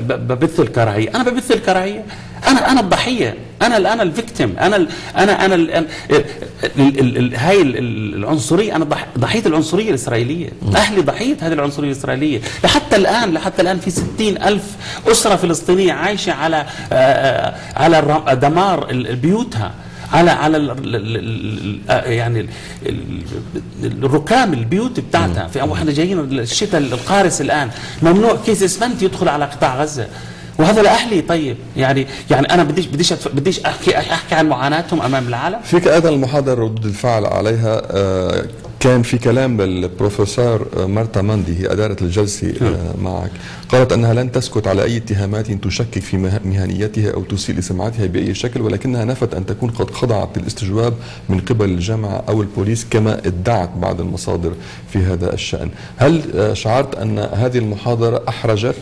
ببث الكراهية. أنا ببث الكراهية. أنا أنا الضحية. أنا أنا ال victim. أنا ال أنا أنا ال هاي ال- ال- العنصرية. أنا ضح- ضحية العنصرية الإسرائيلية. أهلي ضحية هذه العنصرية الإسرائيلية. لحتى الان لحتى الآن في ستين ألف أسرة فلسطينية عايشة على آه، آه، على دمار بيوتها على على ال ال ال ال ال يعني ال ال الركام البيوت بتاعتها. في وإحنا جايين الشتاء القارس الآن. ممنوع كيس إسمنت يدخل على قطاع غزة. وهذا لأهلي طيب. يعني يعني أنا بديش بديش أتف- بديش أحكي أحكي عن معاناتهم أمام العالم. فيك أيضا المحاضرة ردود الفعل عليها. آه، كان في كلام للبروفيسور مارتا ماندي هي أدارة الجلسة آه، معك. قالت أنها لن تسكت على أي اتهامات تشكك في مه- مهنيتها أو تسيء لسمعتها بأي شكل ولكنها نفت أن تكون قد خضعت للاستجواب من قبل الجامعة أو البوليس كما ادعت بعض المصادر في هذا الشأن. هل آه، شعرت أن هذه المحاضرة أحرجت؟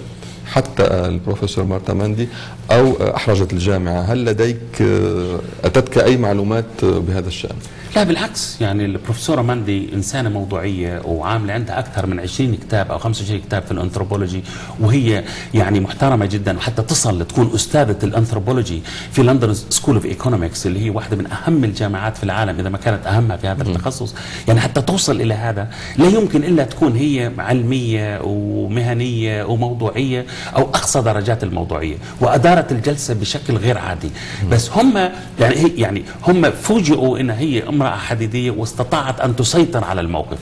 حتى البروفيسور مارتا ماندي أو أحرجت الجامعة. هل لديك آه، أتتك أي معلومات آه، بهذا الشأن؟ لا بالعكس. يعني البروفيسورة ماندي إنسانة موضوعية وعاملة عندها أكثر من 20 كتاب أو 25 كتاب في الأنثروبولوجي وهي يعني محترمة جدا وحتى تصل تكون أستاذة الأنثروبولوجي في London School of Economics اللي هي واحدة من أهم الجامعات في العالم إذا ما كانت أهمها في هذا التخصص. يعني حتى توصل إلى هذا لا يمكن إلا تكون هي علمية ومهنية وموضوعية. أو أقصى درجات الموضوعية وأدارت الجلسة بشكل غير عادي. بس هم يعني يعني هم فوجئوا إن هي امرأة حديدية واستطاعت أن تسيطر على الموقف.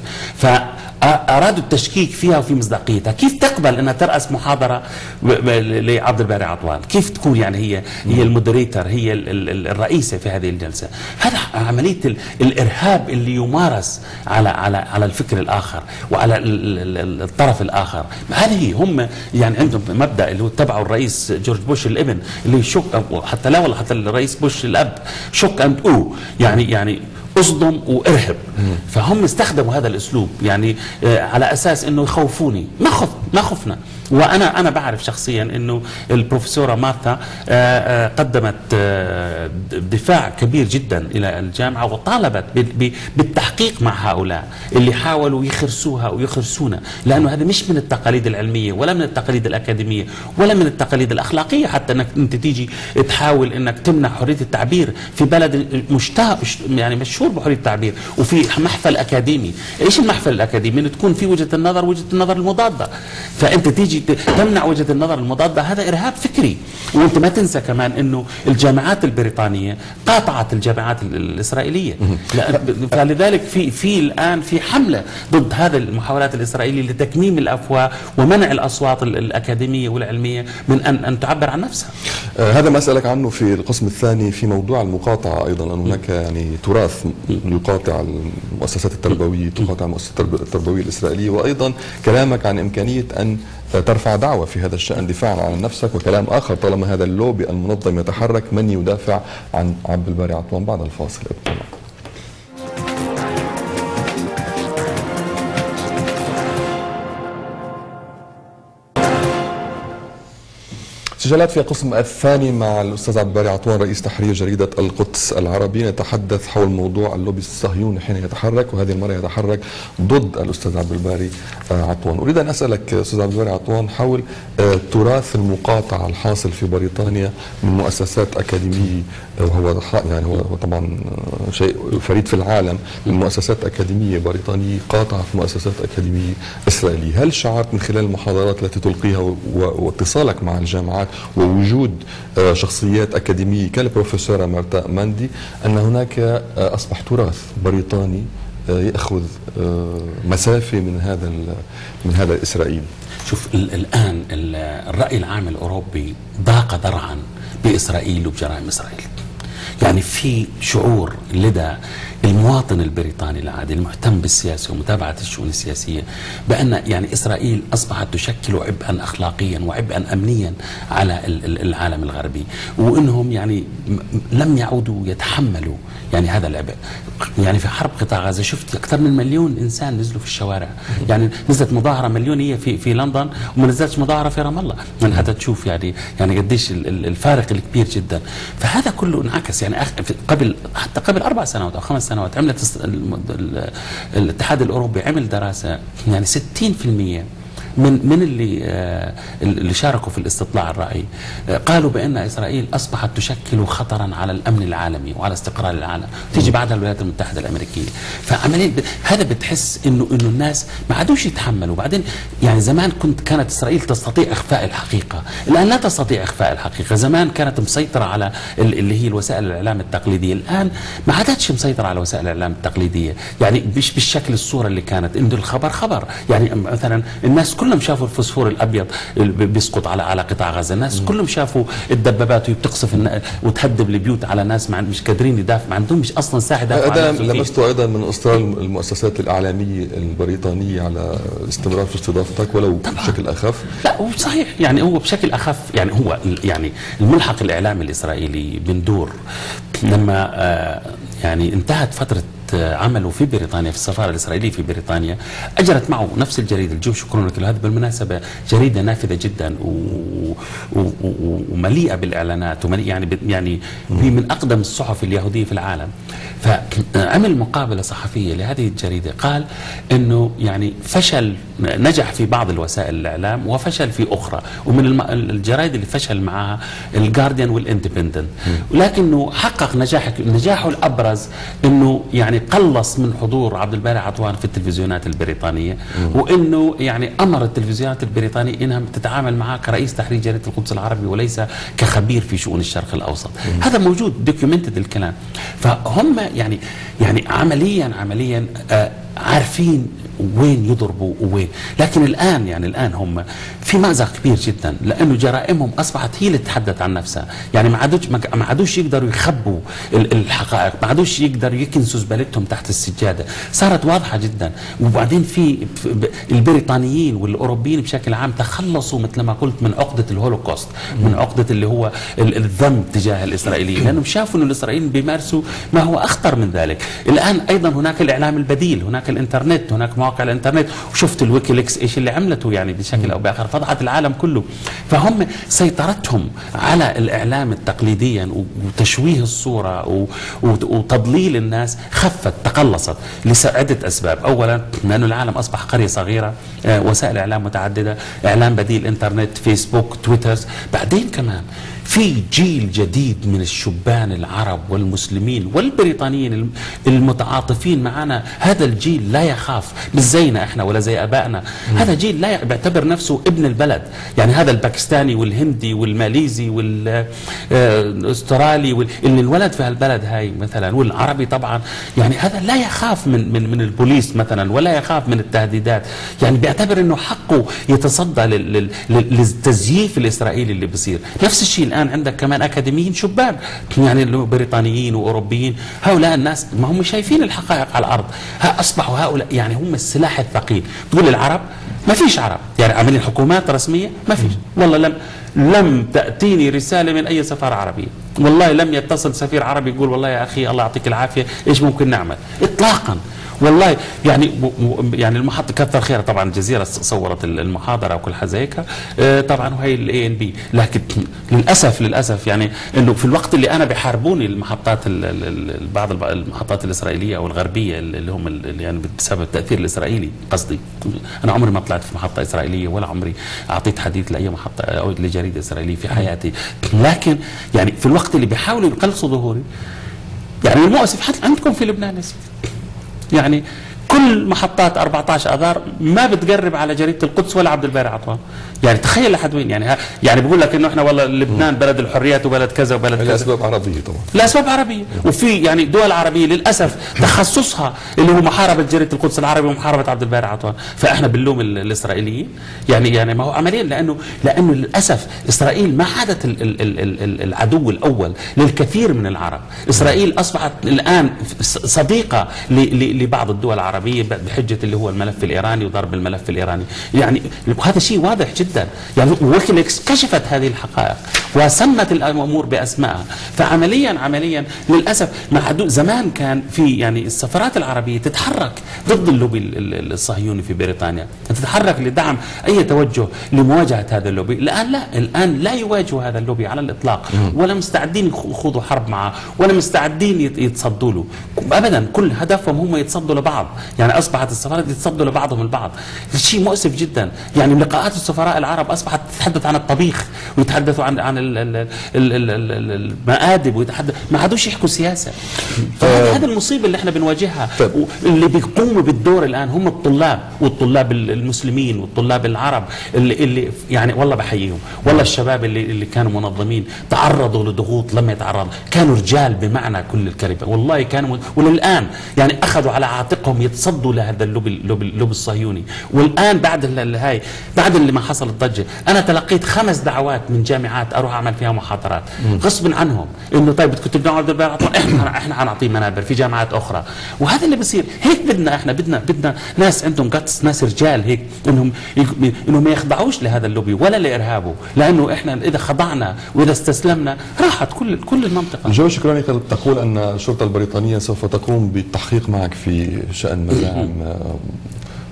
فارادوا التشكيك فيها وفي مصداقيتها. كيف تقبل انها ترأس محاضرة لعبد الباري عطوان؟ كيف تكون يعني هي هي المودريتر هي ال- ال- الرئيسة في هذه الجلسة؟ هذا عملية ال- الإرهاب اللي يمارس على على على الفكر الآخر وعلى ال- ال- ال- الطرف الآخر. هذه هم يعني عندهم مبدأ اللي هو تبعه الرئيس جورج بوش الإبن اللي shock حتى لا والله حتى الرئيس بوش الأب shock and awe يعني يعني أصدم وإرهب. فهم استخدموا هذا الأسلوب. يعني آه، على أساس إنه يخوفوني. ما خف ما خفنا. وأنا أنا بعرف شخصيا إنه البروفيسورة مارتا آه، آه، قدمت آه، دفاع كبير جدا إلى الجامعة وطالبت بالتحقيق مع هؤلاء اللي حاولوا يخرسوها ويخرسونا لأنه هذا مش من التقاليد العلمية ولا من التقاليد الأكاديمية ولا من التقاليد الأخلاقية حتى انك أنت تيجي تحاول إنك تمنع حرية التعبير في بلد مشتهر يعني مشهور بحرية التعبير وفي محفل أكاديمي. إيش المحفل الأكاديمي؟ تكون في وجهة النظر وجهة النظر المضادة. فأنت تيجي تمنع وجهة النظر المضادة. هذا إرهاب فكري. وأنت ما تنسى كمان إنه الجامعات البريطانية قاطعت الجامعات ال- الإسرائيلية. لا- فلذلك في في الآن في حملة ضد هذا المحاولات الإسرائيلية لتكميم الأفواه ومنع الأصوات ال- الأكاديمية والعلمية من ان أن تعبر عن نفسها. آه، هذا ما أسألك عنه في القسم الثاني في موضوع المقاطعة أيضا لأن هناك يعني تراث يقاطع المؤسسات التربوية تقاطع المؤسسات الترب- التربوية الإسرائيلية. وأيضا كلامك عن إمكانية أن ترفع دعوة في هذا الشأن دفاعا عن نفسك وكلام آخر طالما هذا اللوبي المنظم يتحرك من يدافع عن عبد الباري عطوان بعد الفاصل. ابقوا سجلات في القسم الثاني مع الأستاذ عبد الباري عطوان رئيس تحرير جريدة القدس العربي. نتحدث حول موضوع اللوبي الصهيوني حين يتحرك وهذه المرة يتحرك ضد الأستاذ عبد الباري آه، عطوان، أريد أن أسألك أستاذ عبد الباري عطوان حول آه، تراث المقاطعة الحاصل في بريطانيا من مؤسسات أكاديمية آه، وهو يعني هو طبعا شيء فريد في العالم من مؤسسات أكاديمية بريطانية قاطعت مؤسسات أكاديمية إسرائيلية، هل شعرت من خلال المحاضرات التي تلقيها واتصالك مع الجامعات ووجود آه، شخصيات أكاديمية كالبروفيسورة مارتا ماندي أن هناك آه، أصبح تراث بريطاني آه، يأخذ مسافة من هذا من هذا الاسرائيلي شوف ال- الآن ال- الرأي العام الأوروبي ضاق ذرعا بإسرائيل وبجرائم إسرائيل. يعني في شعور لدى المواطن البريطاني العادي المهتم بالسياسة ومتابعة الشؤون السياسية بأن يعني إسرائيل أصبحت تشكل عبئا أخلاقيا وعبئا أمنيا على ال- ال- العالم الغربي وأنهم يعني لم يعودوا يتحملوا يعني هذا العبء. يعني في حرب قطاع غزة شفت أكثر من مليون إنسان نزلوا في الشوارع. يعني نزلت مظاهرة مليونية في في لندن وما نزلتش مظاهرة في رام الله. من حتى تشوف يعني يعني قديش ال- ال- الفارق الكبير جدا. فهذا كله انعكس. يعني قبل حتى قبل أربع سنوات أو خمس سنوات. عملت الاتحاد الأوروبي عمل دراسة يعني 60% من من اللي آه، اللي شاركوا في الاستطلاع الرأي. آه، قالوا بأن إسرائيل أصبحت تشكل خطرا على الأمن العالمي وعلى استقرار العالم. تيجي بعدها الولايات المتحدة الأمريكية. فعمليا هذا بتحس إنه إنه الناس ما عادوش يتحملوا. بعدين يعني زمان كنت كانت إسرائيل تستطيع إخفاء الحقيقة. الآن لا تستطيع إخفاء الحقيقة. زمان كانت مسيطرة على ال- اللي هي الوسائل الإعلام التقليدية. الآن ما عادتش مسيطرة على وسائل الإعلام التقليدية. يعني مش بالشكل الصورة اللي كانت. إنه الخبر خبر. يعني مثلا الناس كلهم شافوا الفوسفور الأبيض بيسقط على على قطاع غزة. الناس كلهم شافوا الدبابات وهي بتقصف وتهدم البيوت على ناس ما مش قادرين يدافع ما عندهمش أصلا ساعه يدافعوا عن هذا. لمسته أيضا من اصرار المؤسسات الإعلامية البريطانية على الاستمرار في استضافتك ولو بشكل أخف. لا هو صحيح. يعني هو بشكل أخف يعني هو يعني الملحق الإعلامي الإسرائيلي بندور لما آه، يعني انتهت فترة عمله في بريطانيا في السفارة الإسرائيلية في بريطانيا أجرت معه نفس الجريده الجوش كرونيكل هذا بالمناسبة جريدة نافذة جدا. ومليئة بالإعلانات ومليئة يعني. يعني هي من أقدم الصحف اليهودية في العالم فعمل مقابلة صحفية لهذه الجريدة قال إنه يعني فشل نجح في بعض الوسائل الإعلام وفشل في أخرى ومن الم... الجرائد اللي فشل معها الجارديان والاندبندنت ولكنه حقق نجاح نجاحه الأبرز إنه يعني قلص من حضور عبد الباري عطوان في التلفزيونات البريطانية وإنه يعني أمر التلفزيونات البريطانية إنها تتعامل معه كرئيس تحرير جريدة القدس العربي وليس كخبير في شؤون الشرق الأوسط. هذا موجود documented الكلام. فهم يعني يعني عمليا عمليا آه عارفين وين يضربوا ووين. لكن الآن يعني الآن هم في مأزق كبير جدا لأنه جرائمهم أصبحت هي اللي تتحدث عن نفسها. يعني ما عادوش ما عادوش يقدروا يخبوا ال- الحقائق ما عادوش يقدروا يكنسوا زبالتهم تحت السجادة. صارت واضحة جدا. وبعدين في البريطانيين والأوروبيين بشكل عام تخلصوا مثل ما قلت من عقدة الهولوكوست من عقدة اللي هو ال- الذنب تجاه الإسرائيليين. لأنهم شافوا إن الإسرائيليين بيمارسوا ما هو أخطر من ذلك. الآن أيضا هناك الإعلام البديل هناك الإنترنت هناك مواقع الانترنت وشفت الويكيليكس إيش اللي عملته يعني بشكل أو بآخر فضحت العالم كله. فهم سيطرتهم على الإعلام تقليديا و- وتشويه الصورة وتضليل الناس خفت تقلصت لعده أسباب. اولا لأنه العالم أصبح قرية صغيرة آه، وسائل إعلام متعددة إعلام بديل إنترنت فيسبوك تويتر بعدين كمان في جيل جديد من الشبان العرب والمسلمين والبريطانيين الم- المتعاطفين معنا. هذا الجيل لا يخاف مش زينا إحنا ولا زي آبائنا. هذا جيل لا بيعتبر نفسه ابن البلد. يعني هذا الباكستاني والهندي والماليزي والاسترالي وال... اللي انولد في هالبلد هاي مثلا والعربي طبعا. يعني هذا لا يخاف من من من البوليس مثلا ولا يخاف من التهديدات. يعني بيعتبر إنه حقه يتصدى لل... لل... لل- للتزييف الإسرائيلي اللي بيصير. نفس الشيء الآن عندك كمان أكاديميين شبان يعني بريطانيين وأوروبيين. هؤلاء الناس ما هم شايفين الحقائق على الأرض. ها أصبحوا هؤلاء يعني هم السلاح الثقيل. تقول العرب ما فيش عرب. يعني عاملين حكومات رسمية ما فيش. والله لم لم تأتيني رسالة من أي سفارة عربية. والله لم يتصل سفير عربي يقول والله يا أخي الله يعطيك العافية إيش ممكن نعمل؟ اطلاقا. والله يعني يعني المحطه كثر خيرها طبعا الجزيرة صورت ال- المحاضرة وكل حاجة هيك آه، طبعا وهي ال ANB لكن للاسف للأسف يعني إنه في الوقت اللي أنا بحاربوني المحطات ال- ال- ال- بعض المحطات الإسرائيلية أو الغربية اللي هم ال- اللي يعني بسبب التأثير الإسرائيلي قصدي. أنا عمري ما طلعت في محطة إسرائيلية ولا عمري أعطيت حديث لأي محطة أو لجريدة إسرائيلية في حياتي. لكن يعني في الوقت اللي بيحاولوا يقلصوا ظهوري يعني المؤسف حتى عندكم في لبنان. يعني كل محطات 14 آذار ما بتقرب على جريدة القدس ولا عبد الباري عطوان يعني تخيل لحد وين يعني يعني بقول لك إنه إحنا والله لبنان بلد الحريات وبلد كذا وبلد كذا. لأسباب عربية طبعا. لأسباب عربية. وفي يعني دول عربية للأسف تخصصها اللي هو محاربة جريدة القدس العربي ومحاربة عبد الباري عطوان فإحنا بنلوم ال- الإسرائيليين. يعني يعني ما هو عمليا لأنه لأنه للأسف إسرائيل ما عادت ال- ال- ال- ال- ال- العدو الأول للكثير من العرب. إسرائيل أصبحت الآن صديقة لبعض الدول العربية. بحجة اللي هو الملف الإيراني وضرب الملف الإيراني. يعني وهذا شيء واضح جدا. يعني ويكيليكس كشفت هذه الحقائق. وسمت الأمور باسمائها فعمليا عمليا للأسف عدو زمان كان في يعني السفارات العربية تتحرك ضد اللوبي ال- ال- الصهيوني في بريطانيا. تتحرك لدعم أي توجه لمواجهة هذا اللوبي. الآن لا. الآن لا يواجهوا هذا اللوبي على الإطلاق. ولا مستعدين يخ- يخوضوا حرب معه. ولا مستعدين يت- يتصدوا له. ابدا كل هدفهم هم يتصدوا لبعض. يعني أصبحت السفارات يتصدوا لبعضهم البعض. شيء مؤسف جدا. يعني لقاءات السفراء العرب أصبحت تتحدث عن الطبيخ ويتحدثوا عن عن ال- ال- ال- ال- ال- ال- المآدب ويتحدث ما عادوش يحكوا سياسة. فهذه هذه المصيبة اللي إحنا بنواجهها. طيب. اللي بيقوموا بالدور الآن هم الطلاب والطلاب ال- المسلمين والطلاب العرب اللي اللي يعني والله بحييهم. والله الشباب اللي اللي كانوا منظمين تعرضوا لضغوط لم يتعرضوا كانوا رجال بمعنى كل الكلمة. والله كانوا وللآن يعني أخذوا على عاتقهم يتصدوا لهذا اللوبي اللوبي, اللوبي الصهيوني. والآن بعد هاي بعد اللي ما حصل الضجه أنا تلقيت خمس دعوات من جامعات أروح أعمل فيها محاضرات. غصب عنهم. إنه طيب بدكم تبنوا إحنا إحنا حنعطيه منابر في جامعات أخرى. وهذا اللي بصير. هيك بدنا إحنا بدنا بدنا ناس عندهم guts ناس رجال هيك إنهم إنهم ما يخضعوش لهذا اللوبي ولا لإرهابه. لأنه إحنا إذا خضعنا وإذا استسلمنا راحت كل كل المنطقة. الجو شكراني تقول أن الشرطة البريطانية سوف تقوم بالتحقيق معك في شأن مزاعم آه،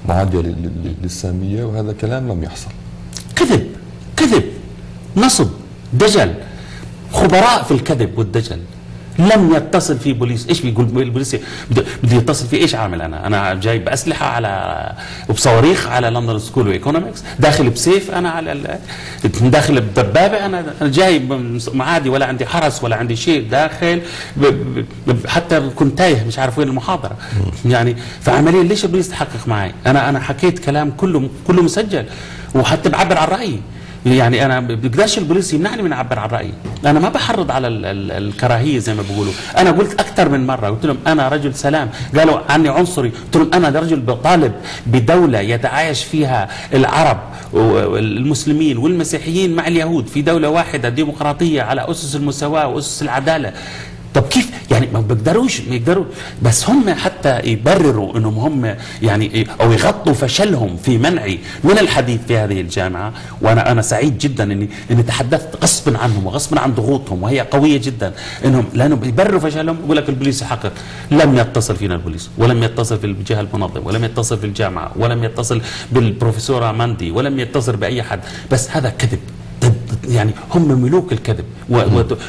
معادية لل- لل- للسامية وهذا كلام لم يحصل. كذب. كذب. نصب. دجل. خبراء في الكذب والدجل. لم يتصل في بوليس. إيش بيقول البوليس بده يتصل في إيش عامل أنا؟ أنا جايب أسلحة على وبصواريخ على London School of Economics داخل بسيف أنا على ال- داخل بدبابة أنا. أنا جايب معادي ولا عندي حرس ولا عندي شيء داخل. ب ب حتى كنت تايه مش عارف وين المحاضرة. يعني فعمليا ليش البوليس تحقق معي؟ أنا أنا حكيت كلام كله كله مسجل. وحتى بعبر عن رأيي. يعني أنا بقدرش البوليس يمنعني من أعبر عن رأيي. أنا ما بحرض على ال ال الكراهية زي ما بيقولوا. أنا قلت أكثر من مرة قلت لهم أنا رجل سلام. قالوا عني عنصري. قلت لهم أنا رجل بطالب بدولة يتعايش فيها العرب والمسلمين والمسيحيين مع اليهود في دولة واحدة ديمقراطية على أسس المساواة وأسس العدالة. طب كيف؟ يعني ما بيقدروش ما يقدروا. بس هم حتى يبرروا إنهم هم يعني أو يغطوا فشلهم في منعي من الحديث في هذه الجامعة. وأنا أنا سعيد جدا إني إني تحدثت غصبا عنهم وغصبا عن ضغوطهم وهي قوية جدا. إنهم لأنهم يبرروا فشلهم يقول لك البوليس يحقق لم يتصل فينا البوليس ولم يتصل في الجهة المنظمة ولم يتصل في الجامعة ولم يتصل بالبروفيسوره ماندي ولم يتصل بأي حد. بس هذا كذب. يعني هم ملوك الكذب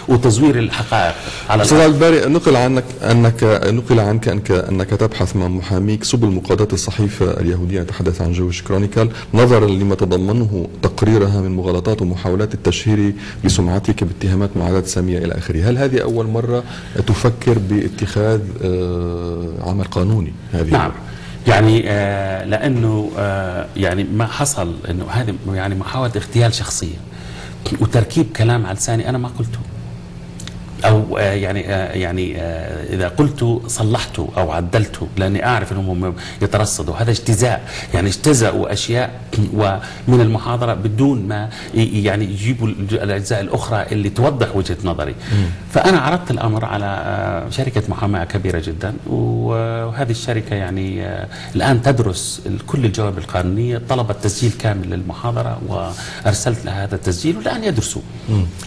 وتزوير الحقائق على أستاذ. الباري نقل عنك انك نقل عنك انك أنك تبحث مع محاميك. سبل مقاضاة الصحيفة اليهودية نتحدث عن Jewish Chronicle نظرا لما تضمنه تقريرها من مغالطات ومحاولات التشهير بسمعتك باتهامات مع عادات سامية إلى آخره، هل هذه أول مرة تفكر باتخاذ آه، عمل قانوني؟ هذه نعم. يعني آه لأنه آه يعني ما حصل إنه هذه يعني محاولة اغتيال شخصية. وتركيب كلام على لساني أنا ما قلته. أو آه يعني آه يعني آه إذا قلت صلحته أو عدلته لأني أعرف إنهم هم يترصدوا. هذا اجتزاء يعني اجتزأوا أشياء ومن المحاضرة بدون ما يعني يجيبوا الأجزاء الأخرى اللي توضح وجهة نظري. فأنا عرضت الأمر على شركة محاماة كبيرة جدا وهذه الشركة يعني الآن تدرس كل الجوانب القانونية طلبت تسجيل كامل للمحاضرة وأرسلت لها هذا التسجيل والآن يدرسوا.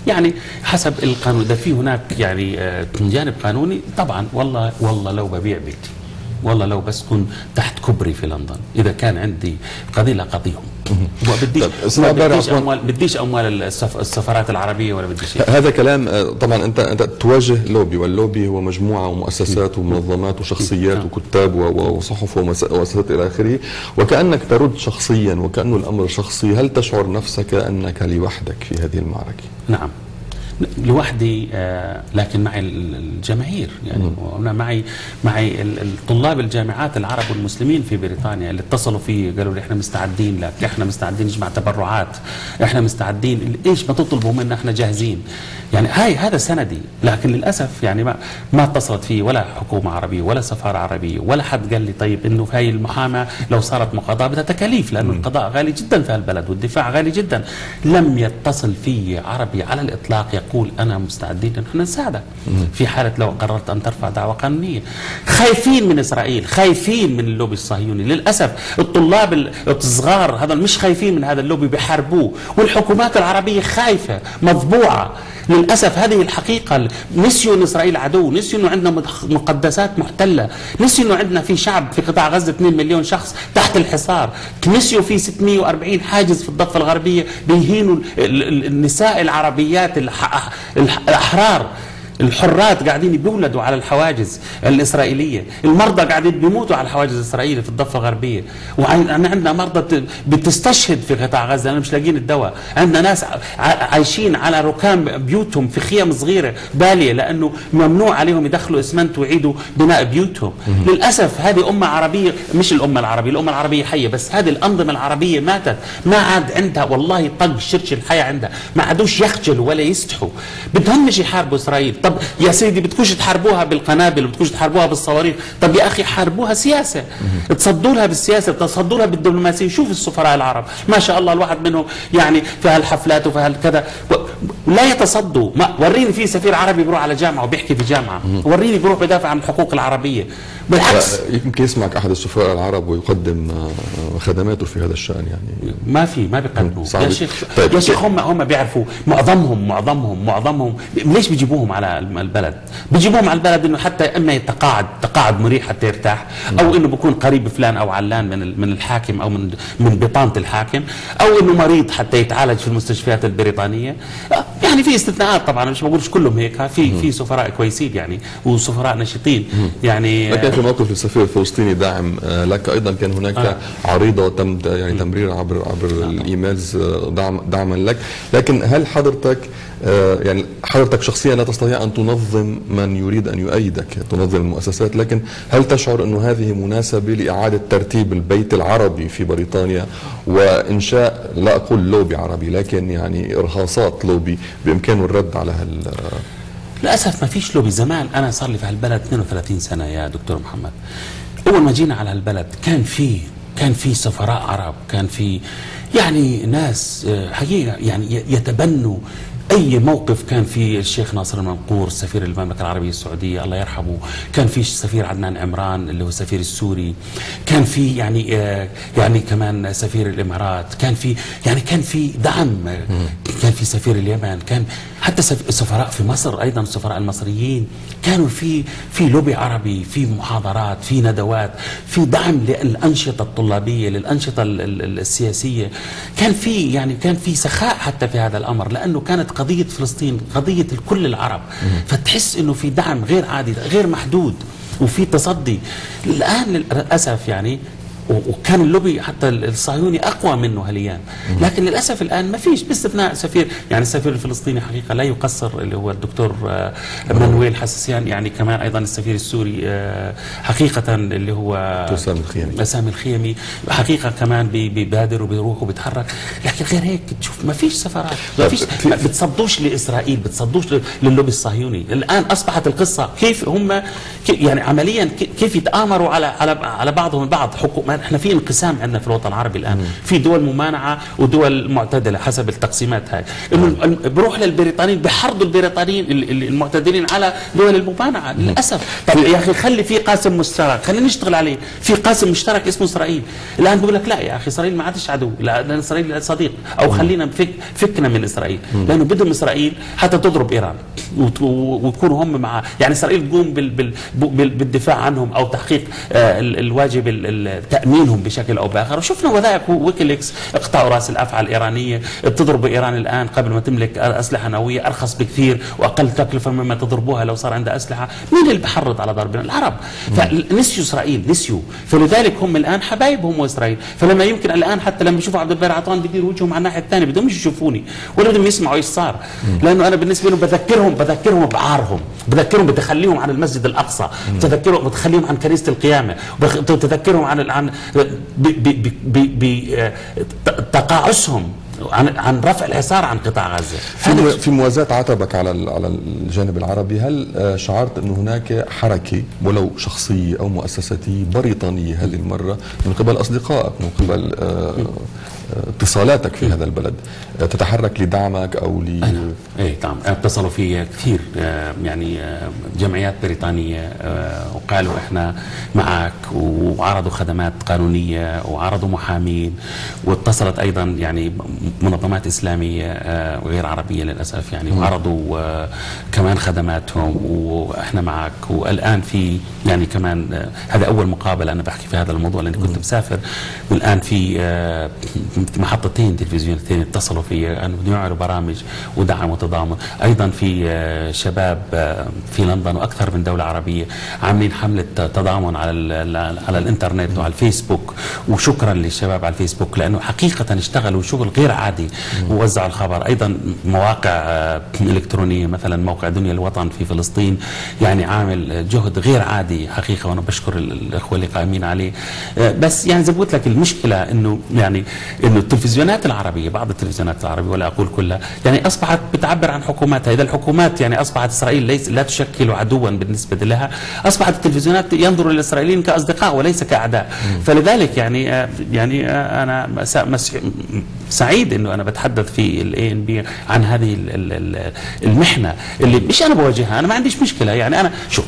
يعني حسب القانون إذا في هناك يعني آه، جانب قانوني طبعا والله والله لو ببيع بيتي والله لو بس كنت تحت كبري في لندن إذا كان عندي قضية لقضيهم وبديش طيب، بديش. اموال بديش أموال السف- السفارات العربية ولا بدي شيء هذا كلام آه، طبعا أنت أنت تواجه لوبي واللوبي هو مجموعة ومؤسسات ومنظمات وشخصيات نعم. وكتاب وصحف ومؤسسات إلى آخره وكأنك ترد شخصيا وكانه الأمر شخصي هل تشعر نفسك أنك لوحدك في هذه المعركة؟ نعم لوحدي آه، لكن معي ال- الجماهير يعني وأنا معي معي ال- الطلاب الجامعات العرب والمسلمين في بريطانيا اللي اتصلوا في قالوا لي إحنا مستعدين لك إحنا مستعدين نجمع تبرعات إحنا مستعدين إيش ما تطلبوا منا إحنا جاهزين. يعني هاي هذا سندي لكن للأسف يعني ما ما اتصلت فيه ولا حكومة عربية ولا سفارة عربية ولا حد قال لي طيب إنه في هاي المحاماة لو صارت مقاضاة بدها تكاليف لأنه القضاء غالي جدا في هالبلد والدفاع غالي جدا. لم يتصل في عربي على الإطلاق يقول أنا مستعدين أن إحنا نساعدك. في حالة لو قررت أن ترفع دعوة قانونية. خايفين من إسرائيل خايفين من اللوبي الصهيوني. للأسف الطلاب ال- الصغار هذول مش خايفين من هذا اللوبي بيحاربوه. والحكومات العربية خايفة مطبوعة. للاسف هذه الحقيقة. نسيوا إن إسرائيل عدو نسيوا إنه عندنا مقدسات محتلة نسيوا إنه عندنا في شعب في قطاع غزة 2 مليون شخص تحت الحصار. نسيوا في 640 حاجز في الضفة الغربية بيهينوا ال- ال- النساء العربيات الأحرار. الحرات قاعدين بيولدوا على الحواجز الإسرائيلية. المرضى قاعدين بيموتوا على الحواجز الإسرائيلية في الضفة الغربية. وعندنا مرضى بت- بتستشهد في قطاع غزة. لأنهم مش لاقيين الدواء. عندنا ناس عايشين على ركام بيوتهم في خيام صغيرة بالية لأنه ممنوع عليهم يدخلوا إسمنت ويعيدوا بناء بيوتهم. للأسف هذه أمة عربية مش الأمة العربية الأمة العربية حية بس هذه الأنظمة العربية ماتت. ما عاد عندها والله طق شرش الحياة عندها. ما عادوش يخجلوا ولا يستحوا. بدهم مش يحاربوا إسرائيل. طب يا سيدي بدكوش تحاربوها بالقنابل بدكوش تحاربوها بالصواريخ. طب يا أخي حاربوها سياسة. تصدوا لها بالسياسة تصدوا لها بالدبلوماسية. شوف السفراء العرب. ما شاء الله الواحد منهم يعني في هالحفلات وفي هالكذا. لا يتصدوا. ما وريني في سفير عربي بيروح على جامعة وبيحكي في جامعة. وريني بيروح بدافع عن الحقوق العربية. بالعكس. يمكن يسمعك أحد السفراء العرب ويقدم آه، خدماته في هذا الشأن يعني. ما في ما بيقدموا. يا شيخ طيب. يا شيخ هم هم بيعرفوا معظمهم معظمهم معظمهم. ليش بيجيبوهم على البلد؟ بيجيبوهم على البلد إنه حتى إما يتقاعد تقاعد مريح حتى يرتاح أو إنه بكون قريب فلان أو علان من من الحاكم أو من من بطانة الحاكم أو إنه مريض حتى يتعالج في المستشفيات البريطانية. يعني في استثناءات طبعا مش بقولش كلهم هيك في في سفراء كويسين يعني وسفراء نشيطين يعني في موقف السفير الفلسطيني داعم آه، لك أيضا كان هناك آه. عريضة تم د- يعني تمرير عبر عبر ال emails آه، دعم دعما لك. لكن هل حضرتك آه، يعني حضرتك شخصيا لا تستطيع أن تنظم من يريد أن يؤيدك تنظم المؤسسات لكن هل تشعر انه هذه مناسبة لإعادة ترتيب البيت العربي في بريطانيا؟ وإنشاء لا أقول لوبي عربي لكن يعني إرهاصات لوبي بإمكانه الرد على هال للأسف ما فيش لوبي. زمان أنا صار لي في هالبلد 32 سنة يا دكتور محمد. أول ما جينا على هالبلد كان في كان في سفراء عرب كان في يعني ناس آه، حقيقة يعني يتبنوا أي موقف كان في الشيخ ناصر المنقور سفير المملكة العربية السعودية؟ الله يرحمه. كان في سفير عدنان عمران اللي هو السفير السوري. كان في يعني آه، يعني كمان سفير الإمارات. كان في يعني كان في دعم. كان في سفير اليمن. كان حتى سف- السفراء في مصر أيضا السفراء المصريين. كانوا في في لوبي عربي في محاضرات في ندوات في دعم للأنشطة الطلابية للأنشطة ال- ال- السياسية. كان في يعني كان في سخاء حتى في هذا الأمر لأنه كانت قضية فلسطين قضية الكل العرب. فتحس إنه في دعم غير عادي غير محدود وفي تصدي. الآن للأسف يعني وكان اللوبي حتى الصهيوني أقوى منه هليان. لكن للأسف الآن ما فيش باستثناء سفير يعني السفير الفلسطيني حقيقة لا يقصر اللي هو الدكتور آه، مانويل حساسيان يعني كمان أيضا السفير السوري آه، حقيقة اللي هو حسام الخيامي. سامي الخيمي حقيقة كمان بي- بيبادر وبيروح وبيتحرك. لكن غير هيك تشوف ما فيش سفراء ما فيش في- ما بتصدوش لإسرائيل بتصدوش للوبي الصهيوني. الآن أصبحت القصة كيف هم يعني عمليا كي- كيف يتآمروا على على على بعضهم البعض حقوق ما إحنا في انقسام عندنا في الوطن العربي الآن. في دول ممانعة ودول معتدلة حسب التقسيمات هاي. انه الم- بروح للبريطانيين بحرضوا البريطانيين ال- ال- المعتدلين على دول الممانعة للأسف. طب يا أخي خلي في قاسم مشترك. خلينا نشتغل عليه. في قاسم مشترك اسمه إسرائيل. الآن بيقول لك لا يا أخي إسرائيل ما عادش عدو. لا إسرائيل صديق. أو خلينا نفك فكنا من إسرائيل. لأنه بدهم إسرائيل حتى تضرب إيران. ويكونوا هم مع يعني إسرائيل تقوم بال بال بال بالدفاع عنهم أو تحقيق آه، ال- الواجب ال- تأمينهم بشكل أو بآخر. وشفنا وثائق ويكيليكس اقطعوا رأس الافعى الإيرانية بتضرب إيران الآن قبل ما تملك أسلحة نووية أرخص بكثير وأقل تكلفة مما تضربوها لو صار عندها أسلحة. مين اللي بحرض على ضربنا؟ العرب. فنسيوا إسرائيل نسيوا فلذلك هم الآن حبايبهم وإسرائيل. فلما يمكن الآن حتى لما يشوفوا عبد الباري عطوان بيدير وجههم على الناحية الثانية بدهم يشوفوني. ولا بدهم يسمعوا إيش صار. لأنه أنا بالنسبة لهم بذكرهم بذكرهم بعارهم بذكرهم بتخليهم عن المسجد الأقصى. بتذكرهم بتخليهم عن كنيسة القيامة. بتذكرهم عن عن ب- ب- ب- ب- ب- آه، ت- تقاعسهم عن عن رفع الحصار عن قطاع غزة. في في موازاة عتبك على على الجانب العربي هل آه، شعرت أن هناك حركة ولو شخصية أو مؤسساتية بريطانية هذه المرة من قبل أصدقائك من قبل آه، اتصالاتك في هذا البلد تتحرك لدعمك أو ل اي نعم. اتصلوا في كثير آه، يعني آه، جمعيات بريطانية آه، وقالوا إحنا معك وعرضوا خدمات قانونية وعرضوا محامين واتصلت أيضا يعني منظمات إسلامية وغير عربية للأسف يعني وعرضوا كمان خدماتهم وإحنا معك. والآن في يعني كمان هذا أول مقابلة أنا بحكي في هذا الموضوع لأني كنت مسافر. والآن في محطتين تلفزيونتين اتصلوا في انه بدهم يعملوا برامج ودعم وتضامن. أيضا في آه، شباب آه، في لندن وأكثر من دولة عربية عاملين حملة تضامن على على الإنترنت وعلى الفيسبوك. وشكرا للشباب على الفيسبوك لأنه حقيقة اشتغلوا شغل غير عادي ووزعوا الخبر. أيضا مواقع آه، إلكترونية مثلا موقع دنيا الوطن في فلسطين يعني عامل جهد غير عادي حقيقة وأنا بشكر ال- الأخوة اللي قائمين عليه. بس يعني زي قلت لك المشكلة إنه يعني إنه التلفزيونات العربية بعض التلفزيونات العربية ولا أقول كلها يعني أصبحت بتعبر عن حكوماتها اذا الحكومات يعني أصبحت إسرائيل ليس لا تشكل عدوا بالنسبة لها أصبحت التلفزيونات ينظر للاسرائيليين كأصدقاء وليس كأعداء. فلذلك يعني آه، يعني آه، أنا سعيد إنه أنا بتحدث في الاي ان بي عن هذه ال- ال- ال- المحنة اللي مش أنا بواجهها أنا ما عنديش مشكلة يعني أنا شوف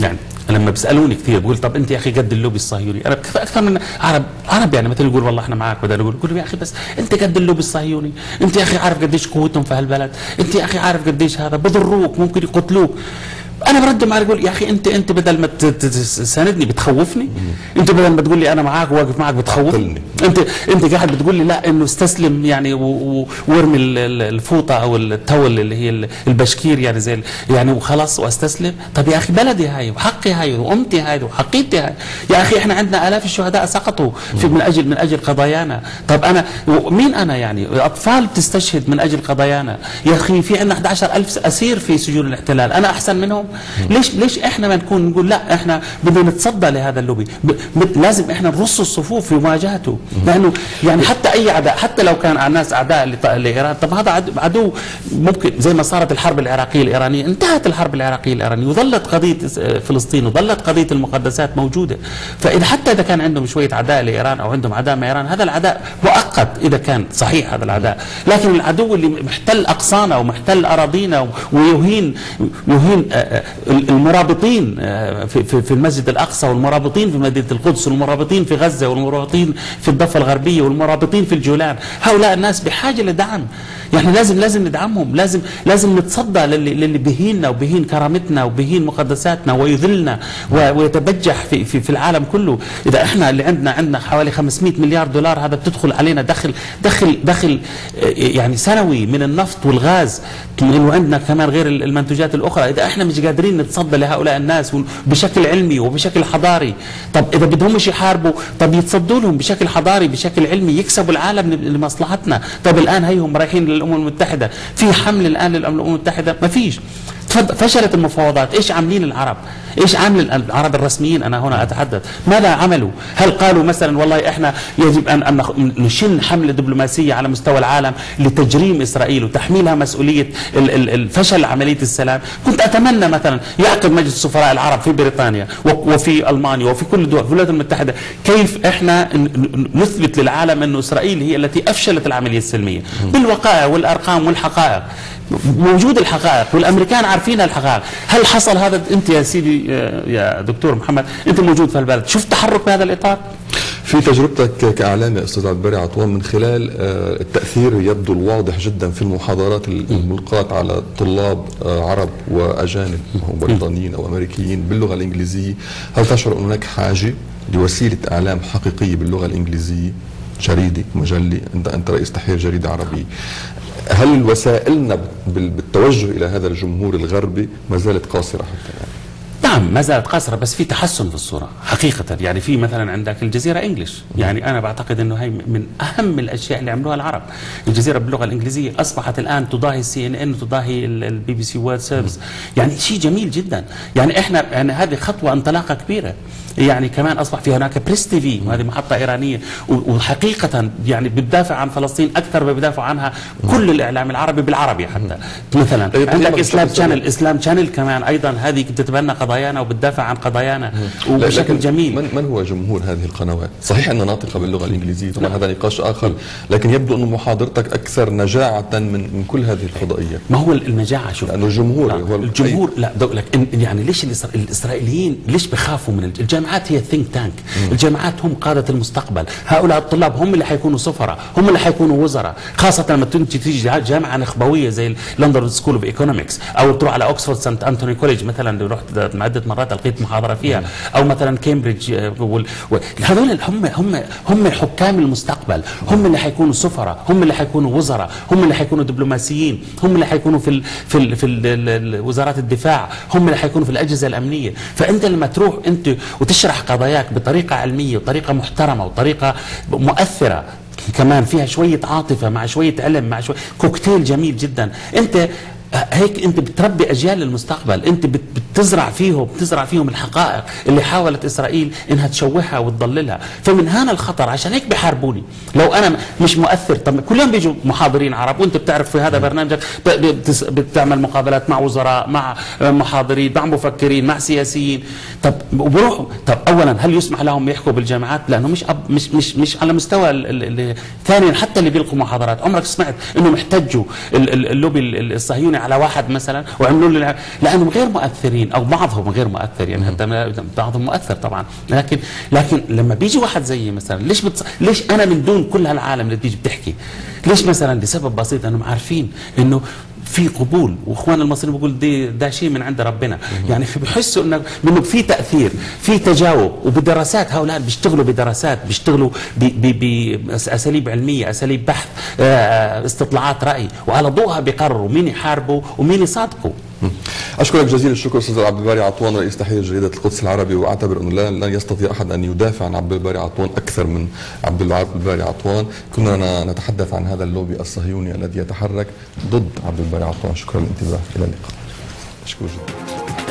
يعني لما بيسألوني كثير بقول طب أنت يا أخي قد اللوبي الصهيوني أنا بكفي أكثر من عرب عرب يعني مثلا يقول والله إحنا معك بدل يقول يقول يا أخي بس أنت قد اللوبي الصهيوني أنت يا أخي عارف قديش قوتهم في هالبلد؟ أنت يا أخي عارف قديش هذا؟ بضروك ممكن يقتلوك. أنا برد معاه أقول يا أخي انت أنت بدل ما تساندني بتخوفني. أنت بدل ما تقول لي أنا معاك واقف معك بتخوفني. انت أنت قاعد بتقول لي لا إنه استسلم يعني وارمي ال- ال- الفوطة أو ال towel اللي هي ال- البشكير يعني زي يعني وخلاص وأستسلم. طب يا أخي بلدي هاي وحقي هاي وأمتي هاي وحقيتي هاي. يا أخي إحنا عندنا آلاف الشهداء سقطوا في من أجل من أجل قضايانا. طب أنا مين أنا يعني؟ أطفال بتستشهد من أجل قضايانا. يا أخي في عندنا 11000 أسير في سجون الاحتلال. أنا أحسن منهم؟ ليش ليش إحنا ما نكون نقول لا إحنا بدنا نتصدى لهذا اللوبي. لازم إحنا نرص الصفوف في مواجهته. لأنه يعني حتى أي عداء حتى لو كان الناس أعداء لإيران طب هذا عدو- ممكن زي ما صارت الحرب العراقية الإيرانية. انتهت الحرب العراقية الإيرانية وظلت قضية فلسطين وظلت قضية المقدسات موجودة. فإذا حتى إذا كان عندهم شوية عداء لإيران أو عندهم عداء مع إيران هذا العداء مؤقت إذا كان صحيح هذا العداء. لكن العدو اللي محتل أقصانا ومحتل أراضينا ويهين يهين آه، المرابطين آه، في المسجد الأقصى والمرابطين في مدينة القدس والمرابطين في غزة والمرابطين في الضفة الغربية والمرابطين في الجولان. هؤلاء الناس بحاجة لدعم. يعني لازم لازم ندعمهم لازم لازم نتصدى للي للي بهيننا وبهين كرامتنا وبهين مقدساتنا ويذلنا ويتبجح في في في العالم كله. إذا إحنا اللي عندنا عندنا حوالي 500 مليار دولار هذا بتدخل علينا دخل دخل دخل آه، يعني سنوي من النفط والغاز وعندنا كمان غير المنتوجات الأخرى. إذا إحنا مش قادرين نتصدى لهؤلاء الناس بشكل علمي وبشكل حضاري. طب إذا بدهمش يحاربوا طب يتصدوا لهم بشكل حضاري بشكل علمي يكسبوا العالم لمصلحتنا. طب الآن هيهم رايحين للامم المتحدة. في حمل الآن للأمم المتحدة؟ ما فيش فشلت المفاوضات. إيش عاملين العرب؟ إيش عامل العرب الرسميين؟ أنا هنا أتحدث. ماذا عملوا؟ هل قالوا مثلا والله إحنا يجب ان نشن حملة دبلوماسية على مستوى العالم لتجريم إسرائيل وتحميلها مسؤولية الفشل عملية السلام؟ كنت أتمنى مثلا يعقد مجلس السفراء العرب في بريطانيا وفي ألمانيا وفي كل دول في الولايات المتحدة. كيف إحنا نثبت للعالم انه إسرائيل هي التي أفشلت العملية السلمية؟ بالوقائع والأرقام والحقائق. موجود الحقائق والأمريكان عارفين الحقائق. هل حصل هذا؟ أنت يا سيدي آه، يا دكتور محمد أنت موجود في البلد. شفت تحرك بهذا الإطار؟ في تجربتك كإعلامي أستاذ عبد الباري عطوان من خلال آه، التأثير يبدو الواضح جدا في المحاضرات الملقاة على طلاب آه، عرب وأجانب أو بريطانيين أو أمريكيين باللغة الإنجليزية. هل تشعر ان هناك حاجة لوسيلة إعلام حقيقية باللغة الإنجليزية؟ جريده مجله انت أنت رئيس تحرير جريدة عربية. هل وسائلنا بال- بالتوجه إلى هذا الجمهور الغربي ما زالت قاصرة حتى الان نعم ما زالت قاصرة بس في تحسن في الصورة حقيقة. يعني في مثلا عندك الجزيرة English يعني أنا بعتقد أنه هي من أهم الأشياء اللي عملوها العرب. الجزيرة باللغة الإنجليزية أصبحت الآن تضاهي ال CNN وتضاهي ال BBC World Service. يعني شيء جميل جدا. يعني إحنا يعني هذه خطوة انطلاقة كبيرة. يعني كمان أصبح في هناك Press TV وهذه محطة إيرانية وحقيقة يعني بتدافع عن فلسطين أكثر ما بيدافع عنها كل الإعلام العربي بالعربي حتى. مثلا طيب، عندك طيب، Islam طيب، Channel Islam Channel كمان أيضا هذه بتتبنى قضايانا وبتدافع عن قضايانا وبشكل جميل. من, من هو جمهور هذه القنوات؟ صحيح انها ناطقة باللغة الإنجليزية طبعا هذا نقاش آخر لكن يبدو انه محاضرتك أكثر نجاعة من من كل هذه الفضائيات ما هو المجاعه شوف. لأنه الجمهور لا هو الجمهور لا لك يعني ليش الإسر- الإسرائيليين ليش بخافوا من الج- الجانب الجامعات هي ال think tank الجامعات هم قادة المستقبل. هؤلاء الطلاب هم اللي حيكونوا سفراء هم اللي حيكونوا وزراء. خاصة لما تيجي جامعة نخبوية زي London School of Economics أو تروح على اوكسفورد Saint Antony College مثلا رحت عدة مرات ألقيت محاضرة فيها. أو مثلا كامبريدج آه، هذول هم هم هم حكام المستقبل. هم اللي حيكونوا سفراء هم اللي حيكونوا وزراء هم اللي حيكونوا دبلوماسيين هم اللي حيكونوا في ال في ال في ال ال- وزارات الدفاع هم اللي حيكونوا في الأجهزة الأمنية. فأنت لما تروح أنت وتشرح قضاياك بطريقة علمية وطريقة محترمة وطريقة مؤثرة. كمان فيها شوية عاطفة مع شوية علم مع شوية كوكتيل جميل جدا. أنت هيك أنت بتربي أجيال المستقبل أنت بت- بتزرع فيهم بتزرع فيهم الحقائق اللي حاولت إسرائيل إنها تشوهها وتضللها. فمن هنا الخطر عشان هيك بحاربوني. لو أنا مش مؤثر طب كل يوم بيجوا محاضرين عرب وأنت بتعرف في هذا برنامجك بتعمل مقابلات مع وزراء مع محاضرين مع مفكرين مع سياسيين. طب وبروحوا طب اولا هل يسمح لهم يحكوا بالجامعات؟ لأنه مش أب مش مش مش على مستوى ثانيا حتى اللي بيلقوا محاضرات. عمرك سمعت إنهم احتجوا ال- ال- اللوبي ال- الصهيوني على واحد مثلا وعملوا له لأنهم غير مؤثرين. أو بعضهم غير مؤثر يعني حتى بعضهم مؤثر طبعا. لكن لكن لما بيجي واحد زيي مثلا ليش بتص... ليش أنا من دون كل هالعالم اللي بتيجي بتحكي؟ ليش مثلا لسبب بسيط أنهم عارفين إنه في قبول؟ وإخوان المصريين بيقول دي ده شيء من عند ربنا. يعني في- بحسوا انه إنه في تأثير في تجاوب. وبدراسات هؤلاء بيشتغلوا بدراسات بيشتغلوا باساليب علمية أساليب بحث آه، استطلاعات رأي. وعلى ضوءها بيقرروا مين يحاربوا ومين يصادقوا. أشكرك جزيل الشكر أستاذ عبد الباري عطوان رئيس تحرير جريدة القدس العربي وأعتبر انه لن يستطيع أحد أن يدافع عن عبد الباري عطوان أكثر من عبد الباري عطوان. كنا نتحدث عن هذا اللوبي الصهيوني الذي يتحرك ضد عبد الباري عطوان. شكرا للانتباه إلى اللقاء. أشكرك جدا